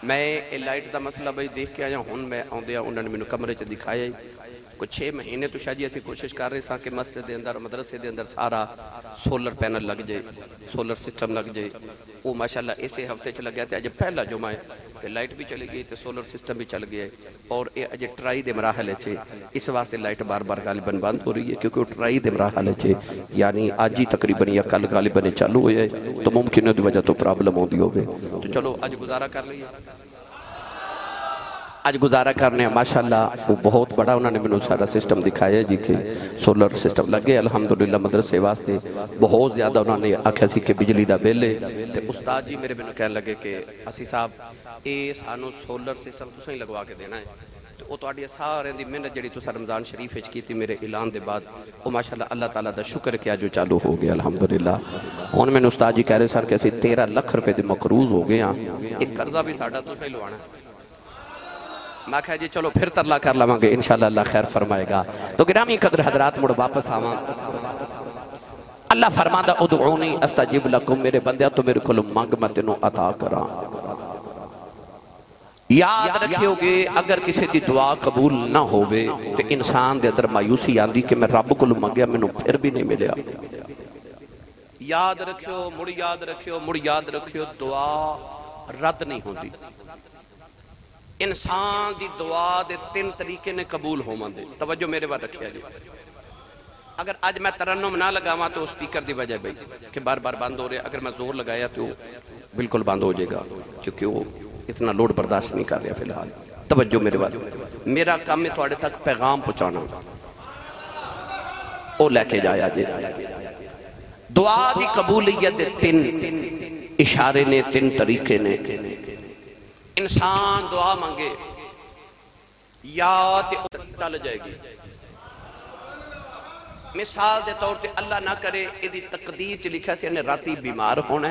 A: मैं ये लाइट का मसला बई देख के आया हूँ मैं आंदे उन्होंने मैंने कमरे च दिखाया कुछ छे महीने तो शायद असं कोशिश कर रहे सा कि मस्जिद के अंदर, मदरसे के अंदर सारा सोलर पैनल लग जाए, सोलर सिस्टम लग जाए। वो माशाल्लाह, इसे हफ़्ते च लग गया तो अज पहला जुमा है कि लाइट भी चली गई तो सोलर सिस्टम भी चल गया और ये अजय ट्राई के मराहल च इस वास्ते लाइट बार बार गालिबन बंद हो रही है, क्योंकि वो ट्राई के मराहल च यानी अज ही तकरीबन या कल गालिबन चालू हो तो मुमकिन है वजह तो प्रॉब्लम आती हो तो चलो अज गुजारा कर लीए ਅੱਜ ਗੁਜ਼ਾਰਾ ਕਰਨੇ ਆ ਮਾਸ਼ਾਅੱਲਾ ਉਹ ਬਹੁਤ ਬੜਾ ਉਹਨਾਂ ਨੇ ਮੈਨੂੰ ਸਾਡਾ ਸਿਸਟਮ ਦਿਖਾਇਆ ਜੀ ਕਿ ਸੋਲਰ ਸਿਸਟਮ ਲੱਗੇ ਅਲਹਮਦੁਲਿਲਾ ਮਦਰਸੇ ਵਾਸਤੇ ਬਹੁਤ ਜ਼ਿਆਦਾ ਉਹਨਾਂ ਨੇ ਆਖਿਆ ਸੀ ਕਿ ਬਿਜਲੀ ਦਾ ਬਿੱਲ ਹੈ ਤੇ ਉਸਤਾਦ ਜੀ ਮੇਰੇ ਮੈਨੂੰ ਕਹਿਣ ਲੱਗੇ ਕਿ ਅਸੀਂ ਸਾਹਿਬ ਇਹ ਸਾਨੂੰ ਸੋਲਰ ਸਿਸਟਮ ਤੁਸੀਂ ਲਗਵਾ ਕੇ ਦੇਣਾ ਹੈ ਤੇ ਉਹ ਤੁਹਾਡੀ ਸਾਰਿਆਂ ਦੀ ਮਿਹਨਤ ਜਿਹੜੀ ਤੁਸੀਂ ਰਮਜ਼ਾਨ ਸ਼ਰੀਫ ਵਿੱਚ ਕੀਤੀ ਮੇਰੇ ਐਲਾਨ ਦੇ ਬਾਅਦ ਉਹ ਮਾਸ਼ਾਅੱਲਾ ਅੱਲਾਹ ਤਾਲਾ ਦਾ ਸ਼ੁਕਰ ਕਿ ਜੋ ਚਾਲੂ ਹੋ ਗਿਆ ਅਲਹਮਦੁਲਿਲਾ ਹੁਣ ਮੈਨੂੰ ਉਸਤਾਦ ਜੀ ਕਹਿ ਰਹੇ ਸਨ ਕਿ ਅਸੀਂ 13 ਲੱਖ ਰੁਪਏ ਦੇ ਮਕਰੂਜ਼ ਹੋ ਗਏ ਆ ਇਹ ਕਰਜ਼ਾ ਵੀ ਸਾਡਾ ਤੁਸੀਂ ਲਵਾਣਾ मैं जी, चलो फिर तरला कर लवेंगे इनशाला अल्लाह खैर फरमाएगा। तो गिरामी कदर हजरात मुड़ वापस आवा। अल्लाह फरमादा, उदऊनी अस्ताजिब लकुम, मेरे बंदे तो मेरे को मंग मैं तेन अता करा। याद रखियोगे, अगर किसी की दुआ कबूल ना हो तो इंसान के अंदर मायूसी आती कि मैं रब को मंगया मैनू फिर भी नहीं मिले याद रखियो, मुड़ याद रखियो, मुड़ याद रखियो, दुआ रद्द नहीं होती इंसान की दुआ के तीन तरीके ने कबूल होवे तवज्जो मेरे बार रखिया जी। अगर अज मैं तरन्नुम ना लगावा तो स्पीकर की वजह भाई कि बार बार बंद हो रहा। अगर मैं ज़ोर लगाया तो बिल्कुल बंद हो जाएगा, क्योंकि वो इतना लोड बर्दाश्त नहीं कर रहा फ़िलहाल। तवज्जो मेरे बार मेरा काम है थोड़े तक पैगाम पहुँचाना। वो लैके जाया जे। दुआ की कबूलीयत तीन इशारे ने तीन तरीके ने। इंसान दुआ मंगे। या टल जाएगी। मिसाल के तौर पर अल्लाह ना करे यदि तकदीर च लिखा से राती बीमार होना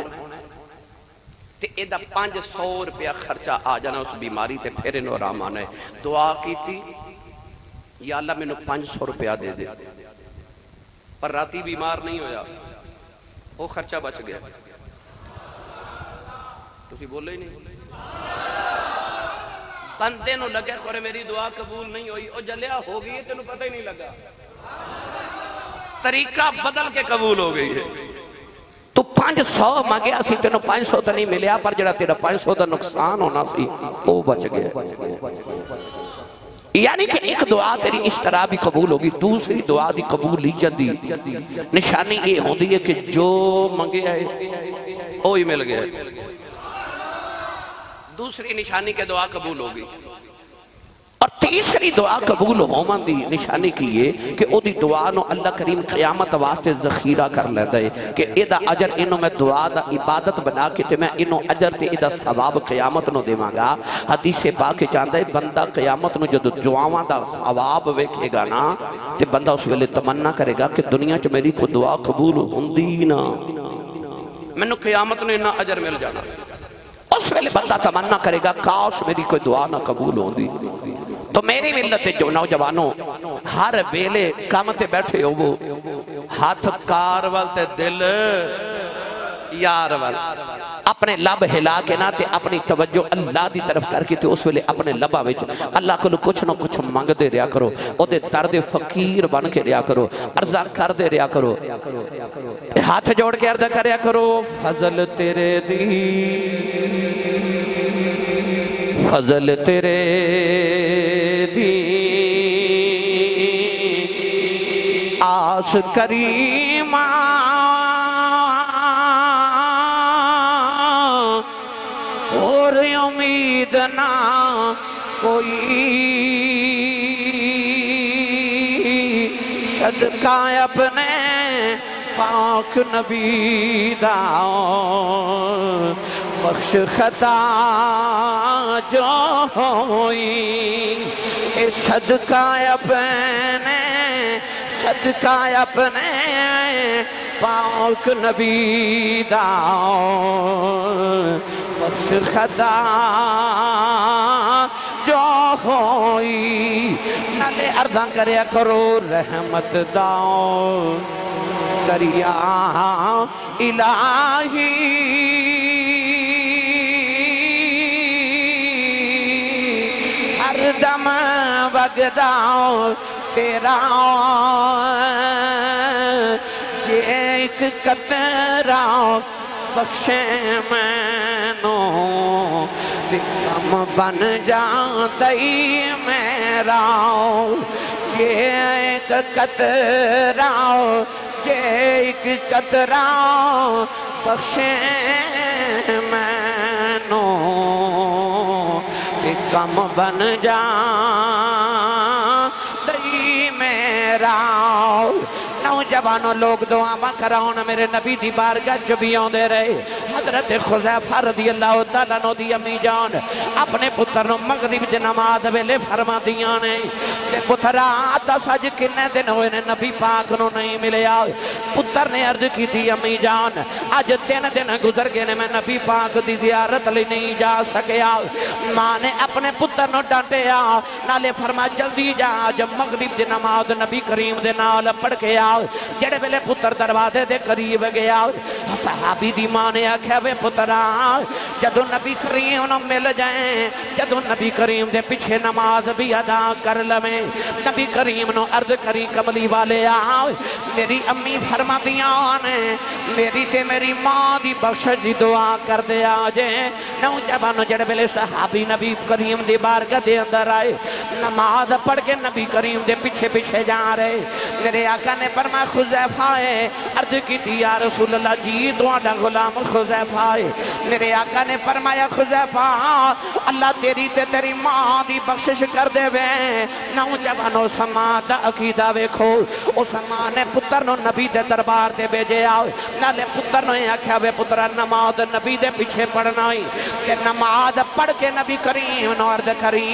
A: एदा पाँच सौ रुपया खर्चा आ जाना उस बीमारी से फिर इन आराम आना है। दुआ की या अल्लाह मैंने पाँच सौ रुपया दे दे। पर राती बीमार नहीं होया। वो खर्चा बच गया। तुम बोले ही नहीं। बंदे लगे खोरे, मेरी दुआ कबूल नहीं हुई। वो जलिया हो गई है, तेन पता ही नहीं लगा। तरीका बदल के कबूल हो गई है। तू पाँच सौ मंगया सी, तेन पाँच सौ तो नहीं मिलया पर जरा तेरा पाँच सौ का नुकसान होना सी वो बच गया। यानी कि एक दुआ तेरी इस तरह भी कबूल होगी, दूसरी दुआ की कबूल जाती निशानी ये होती है कि जो मंगे है वो ही मिल गया। दूसरी निशानी के दुआ कबूल होगी। और तीसरी दुआ कबूल होवन की निशानी की है कि ओदी दुआ नो अल्लाह करीम क़यामत वास्ते जखीरा कर लेंदा। है कि एदा अजर इनो मैं दुआ दा इबादत बना के ते मैं इनो अजर ते एदा सवाब क़यामत नो देवांगा। हदीस पाक चाहता है बंदा क़यामत नो जदों दुआवां दा सवाब वेखेगा ना ते बंदा उस वेले तमन्ना करेगा कि दुनिया च मेरी कोई दुआ कबूल होंदी ना। मैनू क़यामत नो इन्ना अजर मिल जाना उस वे बंदा तमन्ना करेगा, काश मेरी कोई दुआ ना कबूल होगी तो मेरी मिलत जो नौजवानों, हर वेले कम ते बैठे हो हाथ कार वाल ते दिल, यार वाल। अपने लब हिला के ना ते अपनी तवज्जो अल्लाह की तरफ़ करके ते उस वेले अपने लबा में अल्लाह को कुछ ना कुछ मंगते रहा करो, ओदे दर दे फकीर बन के रहा करो, अर्जा करते रहा करो। हाथ जोड़ के अर्जा करया करो, फजल तेरे दी, फजल तेरे दी, आस करीमा सदका अपने पाक नबी दाओ बख्श खता जो होई, ए सदका अपने सदका अपने पाक नबी दाओ बख्श खता होई नाले अर्दा करया करो, रहमत दाओ। दरिया इलाही। हरदम बगदाओ, तेरा जे एक कतरा बख्शे मैनो। कम बन जा मेरा। जे एक कतरा जे एक कतरा बख्शे मैनो। कम बन जा दई मेरा। नौजवानों, लोग दुआवा कराउन मेरे नबी दी बारगाह च भी आउंदे रहे। हज़रत खुजैफा रदी अल्लाह तआला नो दी अम्मी जान। अपने पुत्र नु मगरिब च नमाज़ वेले फरमादियाँ ने। ते पुत्रा दस अज किन्ने दिन होए ने, नबी पाक नु नहीं मिलया पुत्र ने अर्ज़ की थी अम्मी जान। अज तीन दिन गुजर गए ने, मैं नबी पाक दी जियारत ਲਈ नहीं जा सकिया। माँ ने अपने पुत्र नु डांटिया, नाले फरमा जल्दी जा अज मगरिब दी नमाज़ नबी करीम दे नाल पढ़ के आ जेड़े वेले पुत्र दरवाजे दे करीब गया, सहाबी दी माँ ने आख्या वे पुत्रा, जदों नबी करीम नु मिल जाए, जदों नबी करीम दे पिछे नमाज़ भी अदा कर लवे, नबी करीम नु अर्ज़ करी कमली वाले आ। मेरी अम्मी फरमादियाँ ने, मेरी ते मेरी माँ दी बख्शिश दी दुआ कर दे जे। नौजवान जेड़े वेले सहाबी नबी करीम दी बारगाह दे अंदर आए। नमाज़ पढ़ के नबी करीम दे पीछे पीछे जा रहे। मेरे आका ने फरमा खुजैफा है। अर्ज़
B: की या रसूल अल्लाह जी तुम्हारा गुलाम खुजैफा है। मेरे आका ने फरमाया, खुजैफा, अल्लाह तेरी ते तेरी माँ दी बख्शिश कर देवे। नौजवानो समा दा अकीदा वेखो। उस माँ ने पुत्र नबी दे दरबार ते भेजे आओ। नाले पुत्र नु आख्या, वे पुत्रा, नमाज़ नबी दे पीछे पढ़ना ही। ते नमाज़ पढ़ के नबी करीम नु करी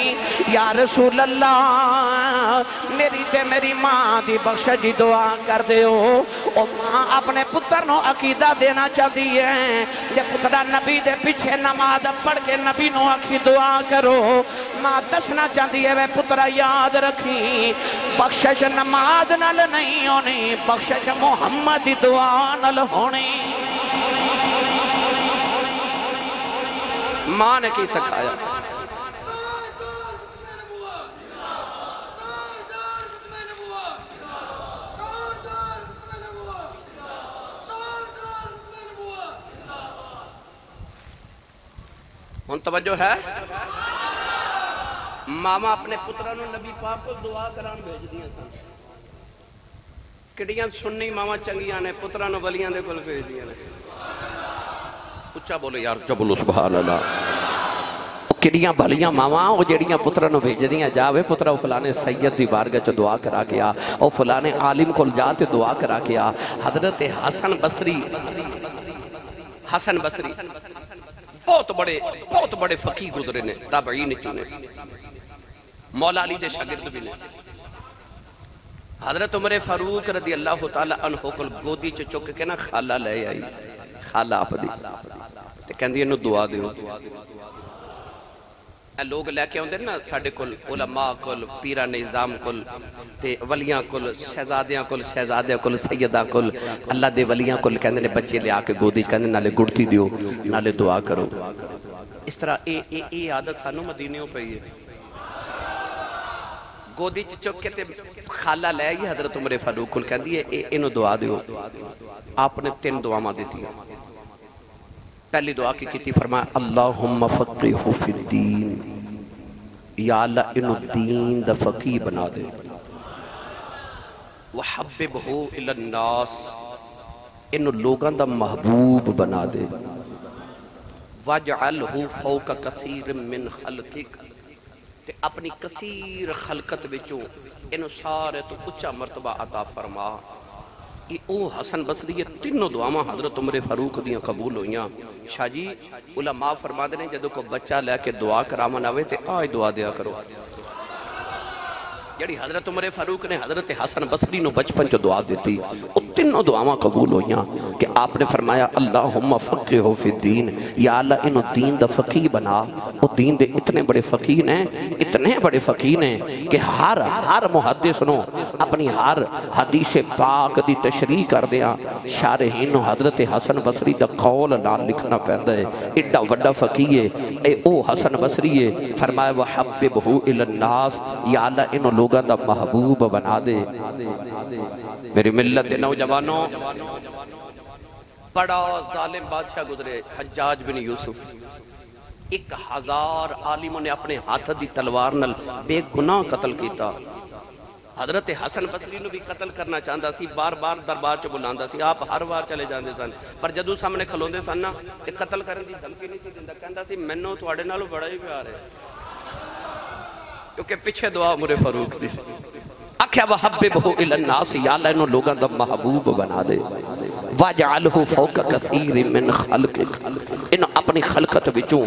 B: या रसूल अल्लाह मेरी ते मेरी माँ दी बख्शिश दी दुआ कर दियो ओ माँ अपने पुत्र नु अकीदा देना चाहती है। जे पुत्रा नबी दे पीछे नमाज़ पढ़ के नबी नु आखी दुआ करो। माँ दसना चाहती है, वे पुत्रा, याद रखी। बख्शिश नमाज़ नल नहीं होनी, बख्शिश मुहम्मद की दुआ नल होनी।
A: माँ ने की सखाया? हम तवज्जो है? मामा अपने पुत्रा नबी पाप को दुआ करान भेज दिया सन। किड़िया सुननी मामा चंगिया ने, पुत्रा बलिया के कोल भेज दिया उच्चा बोले, यार
B: चबलो सुबहाना किड़िया भलिया मावं वो जड़िया पुत्रा भेज दियाँ जाए पुत्रा फलाने सैयद की वारगे च दुआ करा के आ। फलाने आलिम को जा तो दुआ करा के आ। हज़रत हसन बसरी
A: हसन बसरी, बहुत बड़े बहुत बड़े फकीर गुजरे ने तबई चुने मौला अली के शागिर्द भी ने हज़रत उमर फारूक रदी अल्लाह तआला तहो कुल गोदी च चुक के ना खाला ले आई, खाला आप दी ते कहंदी इन दुआ दो लोग लैके आते ना साडे को उलमा कोल, पीरा निज़ाम कोल, ते वलियाँ कोल, शहजादियाँ कोल शहजादियाँ कोल, सैयदा कोल, अल्लाह दे वलियाँ कोल कहंदे ने, बच्चे ले आके गोदी च कहंदे, नाले गुड़ती दियो, नाले दुआ करो। इस तरह ए ए ए आदत सानू मदीनेओ पई है। ਗੋਦੀ 'ਚ ਚੁੱਕ ਕੇ ਤੇ ਖਾਲਾ ਲੈ ਆਈ ਹਜ਼ਰਤ ਉਮਰ ਫਾਰੂਕ ਕੋਲ ਕਹਿੰਦੀ ਹੈ ਇਹ ਇਹਨੂੰ ਦੁਆ ਦਿਓ ਆਪਨੇ ਤਿੰਨ ਦੁਆਵਾਂ ਦਿੱਤੀਆਂ पहली दुआ की की फरमाया अल्लाहुम्मा फक़िहु फिद्दीन या अल्लाह इनु दीन दा फकीह बना दे वहब्बिबहु इलन नास इनु लोगां दा महबूब बना दे वजअलहु फौका कसीर मिन खलकिक ते अपनी कसीर खलकत इन सारे तो उच्चा मरतबा अता फरमा। हसन बसरी है तीनों दुआव हज़रत उम्र फरूक दया कबूल हुई शाह जी ओला माँ फरमा दे जो कोई बच्चा लैके दुआ करावन आवे तो आज दुआ दया करो। जड़ी हज़रत उमर फारूक ने हज़रत हसन बसरी नो बचपन चो दुआ दी तीनों दुआव कबूल हुई कि आपने फरमाया अल्लाह फके हो फि दीन। या अल्लाह इन दीन द फकी बना। वो दीन दे इतने बड़े फकीर हैं इतने बड़े फकीर हैं कि हर हर मुहदस नो अपनी हर हदीस पाक की तशरी कर दिया शारहीन हज़रत हसन बसरी का कौल ना लिखना पैदा है। एडा वा फकी है। ए, ओ हसन बसरी है। फरमाया वह हब्बे बहू इलनास या अल्लाह इन लोग लोगों का महबूब बना दे। मेरी मिलत नौजवानों, बड़ा जालिम बादशाह गुजरे हजाज बिन यूसुफ। एक हज़ार आलिमों ने अपने हाथ की तलवार न बेगुनाह कतल किया हज़रत हसन बसरी भी कतल करना चाहता सी बार बार दरबार च बुला आप हर बार चले जाते सन, पर जदों सामने खलोते सन ना तो कतल करने की धमकी नहीं दिता कहता मैनों थोड़े नो बड़ा ही प्यार है। ਕਿਉਂਕਿ ਪਿੱਛੇ ਦੁਆ ਉਮਰ ਫਾਰੂਕ ਦੀ ਸੀ। ਆਖਿਆ ਵਹਬਬਹੁ ਇਲਨ ਯਾ ਲੈ ਨੂੰ ਲੋਕਾਂ ਦਾ ਮਹਬੂਬ ਬਣਾ ਦੇ। ਵਜਅਲਹੁ ਫੌਕ ਕਸੀਰ ਮਿਨ ਖਲਕ ਇਹਨੂੰ ਆਪਣੀ ਖਲਕਤ ਵਿੱਚੋਂ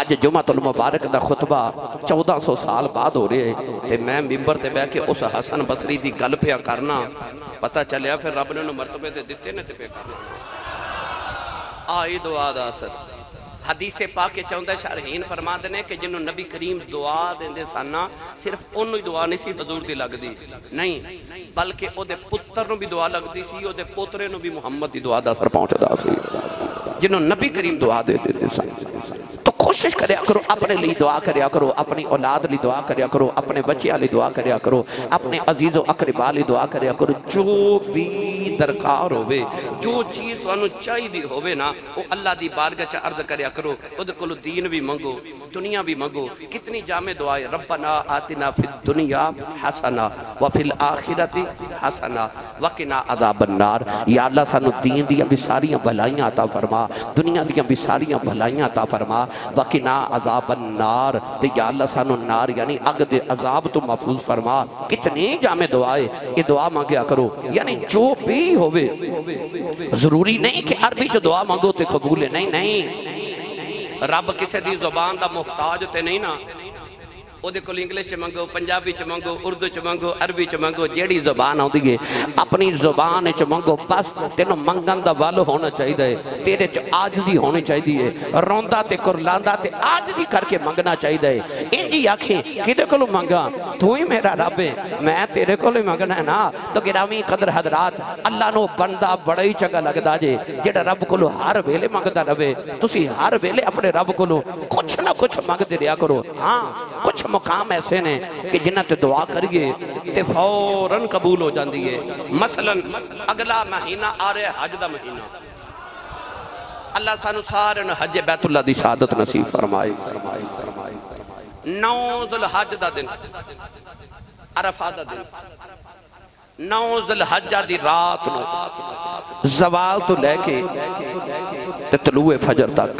A: ਅੱਜ ਜੁਮਾਤੁਲ ਮੁਬਾਰਕ ਦਾ ਖੁਤਬਾ 1400 ਸਾਲ ਬਾਅਦ ਹੋ ਰਿਹਾ ਹੈ ਤੇ ਮੈਂ ਮਿੰਬਰ ਤੇ ਬਹਿ ਕੇ ਉਸ ਹਸਨ ਬਸਰੀ ਦੀ ਗੱਲ ਪਿਆ ਕਰਨਾ। ਪਤਾ ਚੱਲਿਆ, ਫਿਰ ਰੱਬ ਨੇ ਉਹਨੂੰ ਮਰਤਬੇ ਤੇ ਦਿੱਤੇ ਨੇ ਤੇ ਪਿਆ ਆਈ ਦੁਆ ਦਾ ਅਸਰ। हदीसे पा के चाहता शारहीन फरमाते हैं कि जिन्होंने नबी करीम दुआ देंदे सन, सिर्फ़ उन्होंने ही दुआ नहीं सी, हजूर की लगती नहीं, बल्कि वो पुत्र भी दुआ लगती सी पोतरे भी मुहम्मद की दुआ का असर पहुँचता जिन्होंने नबी करीम दुआ दे सन कोशिश करया करो, अपने लिए दुआ करया करो, अपनी औलाद लिए दुआ करया करो, अपने बच्चों लिए दुआ करया करो, अपने अज़ीज़ अकरबा लिए दुआ करया करो, जो भी दरकार होवे, जो चीज़ थानू चाहिए होवे ना, वो अल्लाह दी बारगाह च अर्ज़ करया करो वो को दीन भी मंगो, दुनिया भी मंगो, कितनी जामे दुआए रब्बना आतिना फिद दुनिया हसना, व फिल आखिरति हसना, व किना वकिना नार। या अल्लाह सानू दीन दी भी सारी भलाइयाँ अता फरमा, दुनिया दी भी सारी भलाइयाँ अता फरमा। वकिना अजाब नार अल्लाह सानू नार, यानी अग दे अजाब तो महफूज फरमा। कितनी जामे दुआए, ये दुआ मांगया करो। यानी जो भी हो ज़रूरी नहीं कि अरबी च दुआ मांगो तो कबूल है। नहीं नहीं। रब किसी की ज़ुबान का मुहताज तो नहीं ना। ਉਹਦੇ ਕੋਲ ਇੰਗਲਿਸ਼ ਚ ਮੰਗੋ ਪੰਜਾਬੀ ਚ ਮੰਗੋ ਉਰਦੂ ਚ ਮੰਗੋ ਅਰਬੀ ਚ ਮੰਗੋ ਜਿਹੜੀ ਜ਼ੁਬਾਨ ਆਉਂਦੀ ਏ ਆਪਣੀ ਜ਼ੁਬਾਨ ਚ ਮੰਗੋ ਬਸ ਤੈਨੂੰ ਮੰਗਣ ਦਾ ਵੱਲ ਹੋਣਾ ਚਾਹੀਦਾ ਏ ਤੇਰੇ ਚ ਆਜਜ਼ੀ ਹੋਣੀ ਚਾਹੀਦੀ ਏ ਰੋਂਦਾ ਤੇ ਕੁਰਲਾਂਦਾ ਤੇ ਆਜਜ਼ੀ ਕਰਕੇ ਮੰਗਣਾ ਚਾਹੀਦਾ ਏ ਇੰਜ ਹੀ ਆਖੇ ਕਿਹਦੇ ਕੋਲੋਂ ਮੰਗਾ ਤੂੰ ਹੀ ਮੇਰਾ ਰੱਬ ਏ ਮੈਂ ਤੇਰੇ ਕੋਲੋਂ ਹੀ ਮੰਗਣਾ ਹੈ ਨਾ ਤਾਂ ਗਿਰਾਮੀ ਕਦਰ ਹਜ਼ਰਾਤ ਅੱਲਾ ਨੂੰ ਬੰਦਾ ਬੜਾ ਹੀ ਚੰਗਾ ਲੱਗਦਾ ਜੇ ਜਿਹੜਾ ਰੱਬ ਕੋਲੋਂ ਹਰ ਵੇਲੇ ਮੰਗਦਾ ਰਵੇ ਤੁਸੀਂ ਹਰ ਵੇਲੇ ਆਪਣੇ ਰੱਬ ਕੋਲੋਂ ਕੁਛ ਨਾ ਕੁਛ ਮੰਗਦੇ ਰਿਹਾ ਕਰੋ ਹਾਂ ਕੁਛ मुकाम ऐसे ने कि जिन्हें ते दुआ करिए ते फ़ौरन कबूल हो जाती है। मसलन, अगला महीना आ रहा हज का महीना। अल्लाह सानू सारे हज बैतुल्ला की शहादत नसीब फरमाए। नौ जुल हज का दिन, अरफा का दिन। नौ जुल हजा की रात जवाल तो लैके तलूए फजर तक।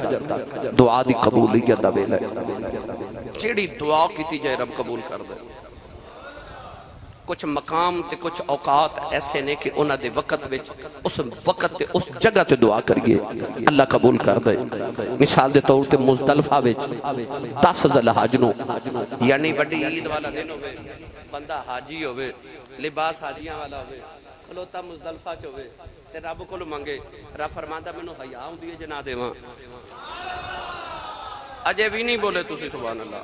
A: दुआ की कबूलीयत का वेला ਜਿਹੜੀ ਦੁਆ ਕੀਤੀ ਜਾਏ ਰੱਬ ਕਬੂਲ ਕਰਦਾ ਕੁਝ ਮਕਾਮ ਤੇ ਕੁਝ ਔਕਾਤ ਐਸੇ ਨੇ ਕਿ ਉਹਨਾਂ ਦੇ ਵਕਤ ਵਿੱਚ ਉਸ ਵਕਤ ਤੇ ਉਸ ਜਗ੍ਹਾ ਤੇ ਦੁਆ ਕਰੀਏ ਅੱਲਾ ਕਬੂਲ ਕਰਦਾ ਹੈ ਮਿਸਾਲ ਦੇ ਤੌਰ ਤੇ ਮੁਜ਼ਦਲਫਾ ਵਿੱਚ 10 ਜ਼ਲਹਜ ਨੂੰ ਯਾਨੀ ਵੱਡੀ ਈਦ ਵਾਲਾ ਦਿਨ ਹੋਵੇ ਬੰਦਾ ਹਾਜੀ ਹੋਵੇ ਲਿਬਾਸ ਹਾਜੀਆਂ ਵਾਲਾ ਹੋਵੇ ਖਲੋਤਾ ਮੁਜ਼ਦਲਫਾ ਚ ਹੋਵੇ ਤੇ ਰੱਬ ਕੋਲ ਮੰਗੇ ਰੱਬ ਫਰਮਾਂਦਾ ਮੈਨੂੰ ਹਯਾ ਆਉਂਦੀ ਹੈ ਜਨਾ ਦੇਵਾਂ अजय भी नहीं बोले सुबह अल्लाह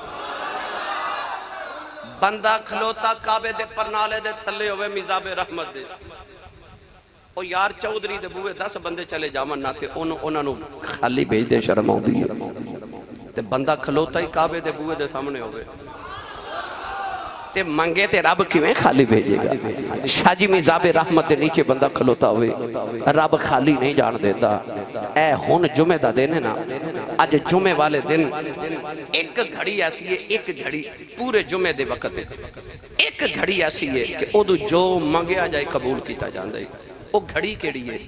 A: बंदा खलोता काबे दे परनाले दे थले हो मिजाबे रहमत दे। ओ यार चौधरी दे बूहे 10 बंदे चले जावन ना ते ओन ओना नु खाली भेज दे, शर्म है। ते बंदा खलोता ही काबे दे बूहे दे सामने होवे। ते मंगे ते रब किवें खाली भेजेगा? शाजी मिजाबे रहमत दे नीचे बंदा खलोता होवे रब खाली नहीं जान देता। ए हुन जुमे दा दिन है ना अज जुमे वाले दिन, एक घड़ी ऐसी है, एक घड़ी पूरे जुमे दे वक्त एक घड़ी ऐसी है कि उदू जो मंगया जाए, कबूल किया जाता है। वो घड़ी केड़ी है?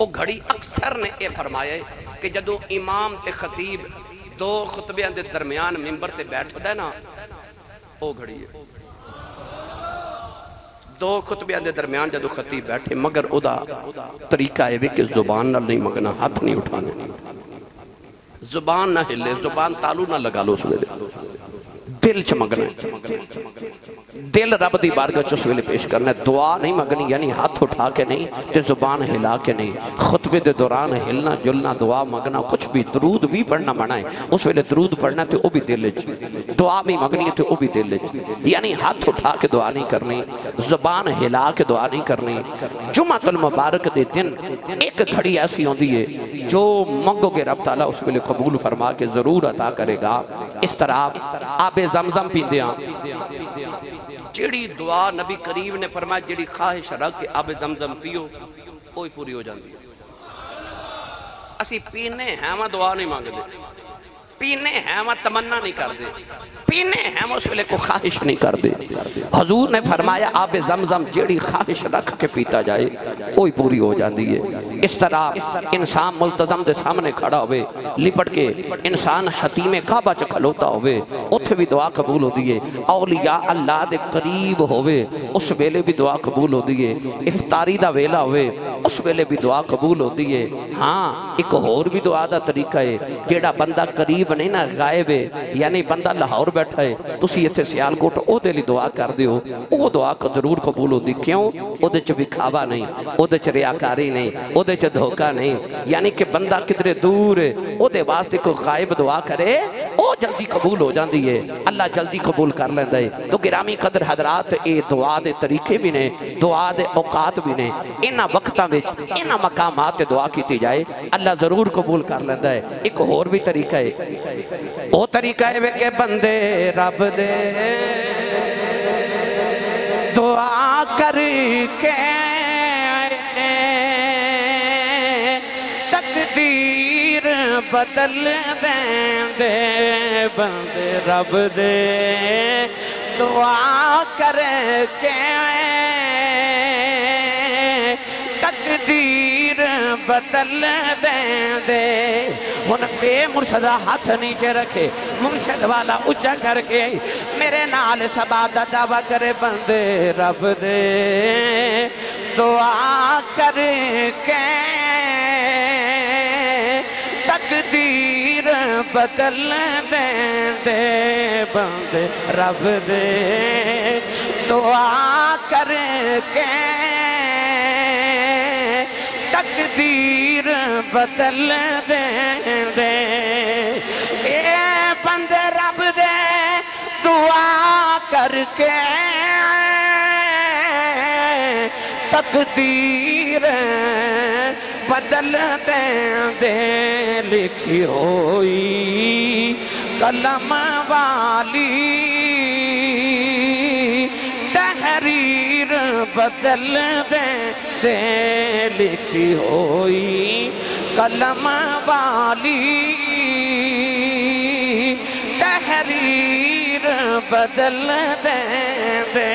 A: वो घड़ी अक्सर ने यह फरमाया कि जदों इमाम ते खतीब दो खुतबियाँ दे दरमियान मिंबर ते बैठदा है ना वो घड़ी है। दो खुतबिया दरम्यान जो खतीब बैठे, मगर उदा तरीका है कि ज़ुबान ना नहीं मंगना, हाथ नहीं उठाने। ज़ुबान ना हिले, ज़ुबान तालू ना लगा लो वे दिल च मंगना दिल रब की बारगत च उस वे पेश करना दुआ नहीं मंगनी, यानी हाथ उठा के नहीं तो ज़ुबान हिला के नहीं। खुतबे के दौरान हिलना जुलना, दुआ मंगना, कुछ भी दरूद भी पढ़ना मना है। उस वे दरूद पढ़ना तो वह भी दिल च। दुआ भी मंगनी है तो वह भी दिल च। यानी हाथ उठा के दुआ नहीं करनी, ज़ुबान हिला के दुआ नहीं करनी। जुमातुल मुबारक के दिन, एक घड़ी ऐसी आती है, जो मंगोगे रब ताला उस वे कबूल फरमा के ज़रूर अता करेगा। इस तरह आबे जमजम पींदे ਜਿਹੜੀ ਦੁਆ ਨਬੀ ਕਰੀਮ ਨੇ ਫਰਮਾਇਆ ਜਿਹੜੀ ਖਾਹਿਸ਼ ਰੱਖ ਕੇ ਆਬੇ ਜ਼ਮਜ਼ਮ ਪੀਓ ਉਹ ਹੀ ਪੂਰੀ ਹੋ ਜਾਂਦੀ ਹੈ ਅਸੀਂ ਪੀਨੇ ਹਾਂ ਵਾ ਦੁਆ ਨਹੀਂ ਮੰਗਦੇ पीने हैं वह तमन्ना नहीं करते। पीने हैं उस वेले को ख्वाहिश नहीं करते। हजूर ने फरमाया, आब जमजम जेड़ी ख्वाहिश रख के पीता जाए वो ही पूरी हो जाती है। इस तरह इंसान मुलतजम के सामने खड़ा हो लिपट के इंसान हतीमे काबा च खलोता हो उत्थे भी दुआ कबूल होती है। औलिया अल्लाह के करीब होवे, उस वेले भी दुआ कबूल होती है। इफ्तारी का वेला हो उस वेले भी दुआ कबूल होती है। हाँ एक होर भी दुआ का तरीका है, जेड़ा बंदा करीब नहीं ना गायब है। यानी बंदा लाहौर बैठा है तुम इतने सियालकोट ओदे दुआ कर दो वो दुआ ज़रूर कबूल होती क्यों? वो विखावा नहीं वो रियाकारी नहीं वो धोखा नहीं। यानी कि बंदा किधरे दूर वो वास्ते कोई गायब दुआ करे जल्दी कबूल हो जाती है। अल्लाह जल्दी कबूल कर लेंदा है। तो गिरामी कदर हजरात ये दुआ के तरीके भी ने, दुआ के औकात भी ने इन्होंने वक्तों में इन्होंने मकामात दुआ की जाए। अल्लाह ज़रूर कबूल कर लेंदा है। एक होर भी तरीका है ओ तरीका है वे बंदे रब दे। दुआ कर के। तकदीर बदल दे
B: बंद रब दे। दुआ कर के। बदल दे दे। बे मुर्शदा हाथ नीचे रखे, मुर्शद वाला ऊँचा करके, मेरे नाल सबा दा दावा करे बंदे रब दे। दुआ करके तकदीर बदल दे दे बंदे रब दे। दुआ करके बदल दे दे ए, बंदे रब दे, दुआ करके। तकदीर बदल दे दे, लिखी होई। कलम वाली बदल दे लिखी होई कलम वाली तहरीर बदल दे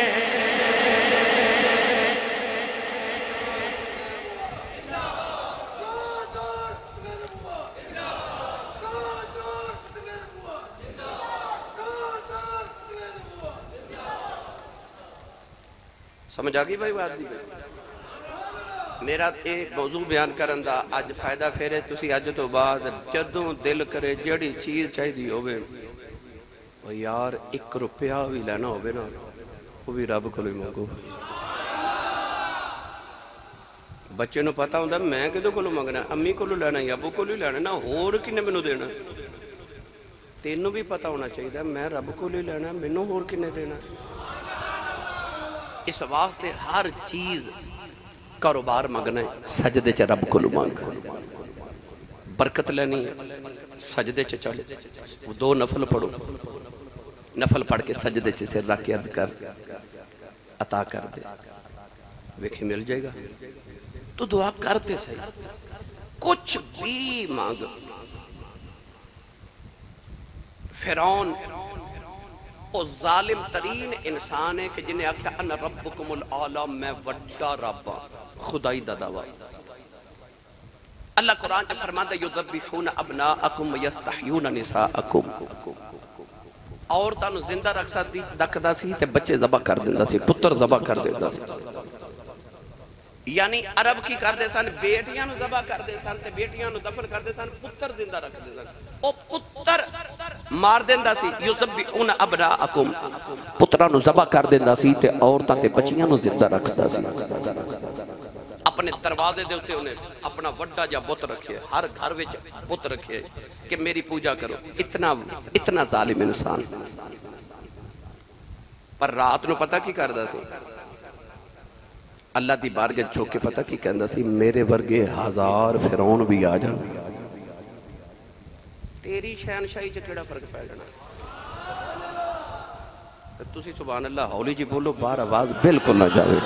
A: ਸਮਝ ਆ ਗਈ ਭਾਈ ਬਾਤ ਦੀ? ਮੇਰਾ ਇਹ ਮੌਜੂ ਬਿਆਨ ਕਰਨ ਦਾ ਅੱਜ ਫਾਇਦਾ ਫਿਰ ਤੁਸੀਂ ਅੱਜ ਤੋਂ ਬਾਅਦ ਜਦੋਂ ਦਿਲ ਕਰੇ ਜਿਹੜੀ ਚੀਜ਼ ਚਾਹੀਦੀ ਹੋਵੇ। ਉਹ ਯਾਰ 1 ਰੁਪਿਆ ਵੀ ਲੈਣਾ ਹੋਵੇ ਨਾ, ਉਹ ਵੀ ਰੱਬ ਕੋਲੋਂ ਹੀ ਮੰਗੋ। ਬੱਚੇ ਨੂੰ ਪਤਾ ਹੁੰਦਾ, ਮੈਂ ਕਿਹਦੇ ਕੋਲੋਂ ਮੰਗਣਾ? ਅੰਮੀ ਕੋਲੋਂ ਲੈਣਾ ਜਾਂ ਅੱਬੂ ਕੋਲੋਂ ਹੀ ਲੈਣਾ? ਨਾ ਹੋਰ ਕਿੰਨੇ ਮੈਨੂੰ ਦੇਣਾ? ਤੈਨੂੰ ਵੀ ਪਤਾ ਹੋਣਾ ਚਾਹੀਦਾ, ਮੈਂ ਰੱਬ ਕੋਲੋਂ ਹੀ ਲੈਣਾ, ਮੈਨੂੰ ਹੋਰ ਕਿੰਨੇ ਦੇਣਾ? इस वास्ते हर चीज़ कारोबार मंगना है। सजदे च रब को मंग। बरकत लेनी सजदे च चल। दो नफल पढ़ो। नफल पढ़ के सजदे च सिर रख के अर्ज़ कर। अता कर दे। वेखे मिल जाएगा। तो दुआ करते सही। कुछ भी मांग। फिरौन ਉਹ ਜ਼ਾਲਿਮ ਤਰੀਨ ਇਨਸਾਨ ਹੈ ਕਿ ਜਿਹਨੇ ਆਖਿਆ ਅਨ ਰੱਬੁਕੁਮੁਲ ਆਲਾ ਮੈਂ ਵੱਡਾ ਰੱਬ ਹਾਂ ਖੁਦਾਈ ਦਾ ਦਾਵਾ ਅੱਲਾਹ ਕੁਰਾਨ ਚ ਫਰਮਾਂਦਾ ਯੁਜ਼ਬਿਹੂਨ ਅਬਨਾਅਕੁਮ ਯਸਤਹਯੂਨ ਨਿਸਾਅਕੁਮ ਔਰਤਾਂ ਨੂੰ ਜ਼ਿੰਦਾ ਰੱਖ ਸਕਦੀ ਰੱਖਦਾ ਸੀ ਤੇ ਬੱਚੇ ਜ਼ਬਾ ਕਰ ਦਿੰਦਾ ਸੀ ਪੁੱਤਰ ਜ਼ਬਾ ਕਰ ਦਿੰਦਾ ਸੀ ਯਾਨੀ ਅਰਬ ਕੀ ਕਰਦੇ ਸਨ ਬੇਟੀਆਂ ਨੂੰ ਜ਼ਬਾ ਕਰਦੇ ਸਨ ਤੇ ਬੇਟੀਆਂ ਨੂੰ ਦਫਨ ਕਰਦੇ ਸਨ ਪੁੱਤਰ ਜ਼ਿੰਦਾ ਰੱਖਦੇ ਸਨ ਉਹ ਪੁੱਤਰ मार देंदा सी। यूसुफ भी उन युसब्बिहुन अबनाअकुम पुत्रा नु ज़बा कर देंदा सी ते औरतां ते बच्चियाँ नु ज़िंदा रखदा सी। अपने दरवाजे दे उते उने अपना वड्डा जा बुत रखे, हर घर विच बुत रखे के मेरी पूजा करो। इतना इतना जालिम इंसान। पर रात नु पता की करदा सी? अल्लाह दी बारगाह झुक के पता की कहंदा सी, मेरे वर्गे हज़ार फिरौन भी आ जाए तेरी शहनशाही च केड़ा फ़र्क पै जाना ਤੁਸੀਂ ਸੁਭਾਨ ਅੱਲਾ ਹੌਲੀ ਜੀ ਬੋਲੋ ਬਾਹਰ ਆਵਾਜ਼ ਬਿਲਕੁਲ ਨਾ ਜਾਵੇ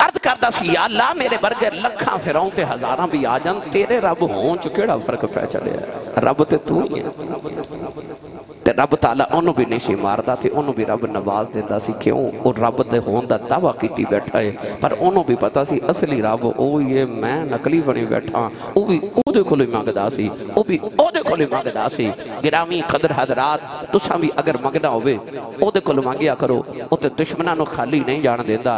A: ਅਰਦ ਕਰਦਾ ਸੀ ਯਾ ਅੱਲਾ ਮੇਰੇ ਵਰਗੇ ਲੱਖਾਂ ਫਿਰੌਂ ਤੇ ਹਜ਼ਾਰਾਂ ਵੀ ਆ ਜਾਣ ਤੇਰੇ ਰੱਬ ਹੋਂ ਚ ਕਿਹੜਾ ਫਰਕ ਪੈ ਚੱਲਿਆ ਰੱਬ ਤੇ ਤੂੰ ਹੀ ਹੈ ਤੇ ਰੱਬ ਤਾਲਾ ਉਹਨੂੰ ਵੀ ਨਹੀਂ ਸੀ ਮਾਰਦਾ ਤੇ ਉਹਨੂੰ ਵੀ ਰੱਬ ਨਵਾਜ਼ ਦਿੰਦਾ ਸੀ ਕਿਉਂ ਉਹ ਰੱਬ ਦੇ ਹੋਣ ਦਾ ਦਾਵਾ ਕੀਤੀ ਬੈਠਾ ਹੈ ਪਰ ਉਹਨੂੰ ਵੀ ਪਤਾ ਸੀ ਅਸਲੀ ਰੱਬ ਉਹ ਹੀ ਹੈ ਮੈਂ ਨਕਲੀ ਬਣੀ ਬੈਠਾ ਉਹ ਵੀ ਉਹਦੇ ਕੋਲ ਹੀ ਮੰਗਦਾ ਸੀ ਉਹ ਵੀ ਉਹਦੇ ਕੋਲ ਹੀ ਮੰਗਦਾ ਸੀ ਗਿਰਾਮੀ ਕਦਰ ਹਜ਼ਰਾਤ ਤੁਸੀਂ ਵੀ ਅਗਰ ਮੰਗਣਾ ਹੋਵੇ ਉਹਦੇ ਕੋਲ ਮੰਗਿਆ ਕਰੋ ਉਹ ਤੇ ਦੁਸ਼ਮਣਾਂ ਨੂੰ ਖਾਲੀ ਨਹੀਂ ਜਾਣ ਦਿੰਦਾ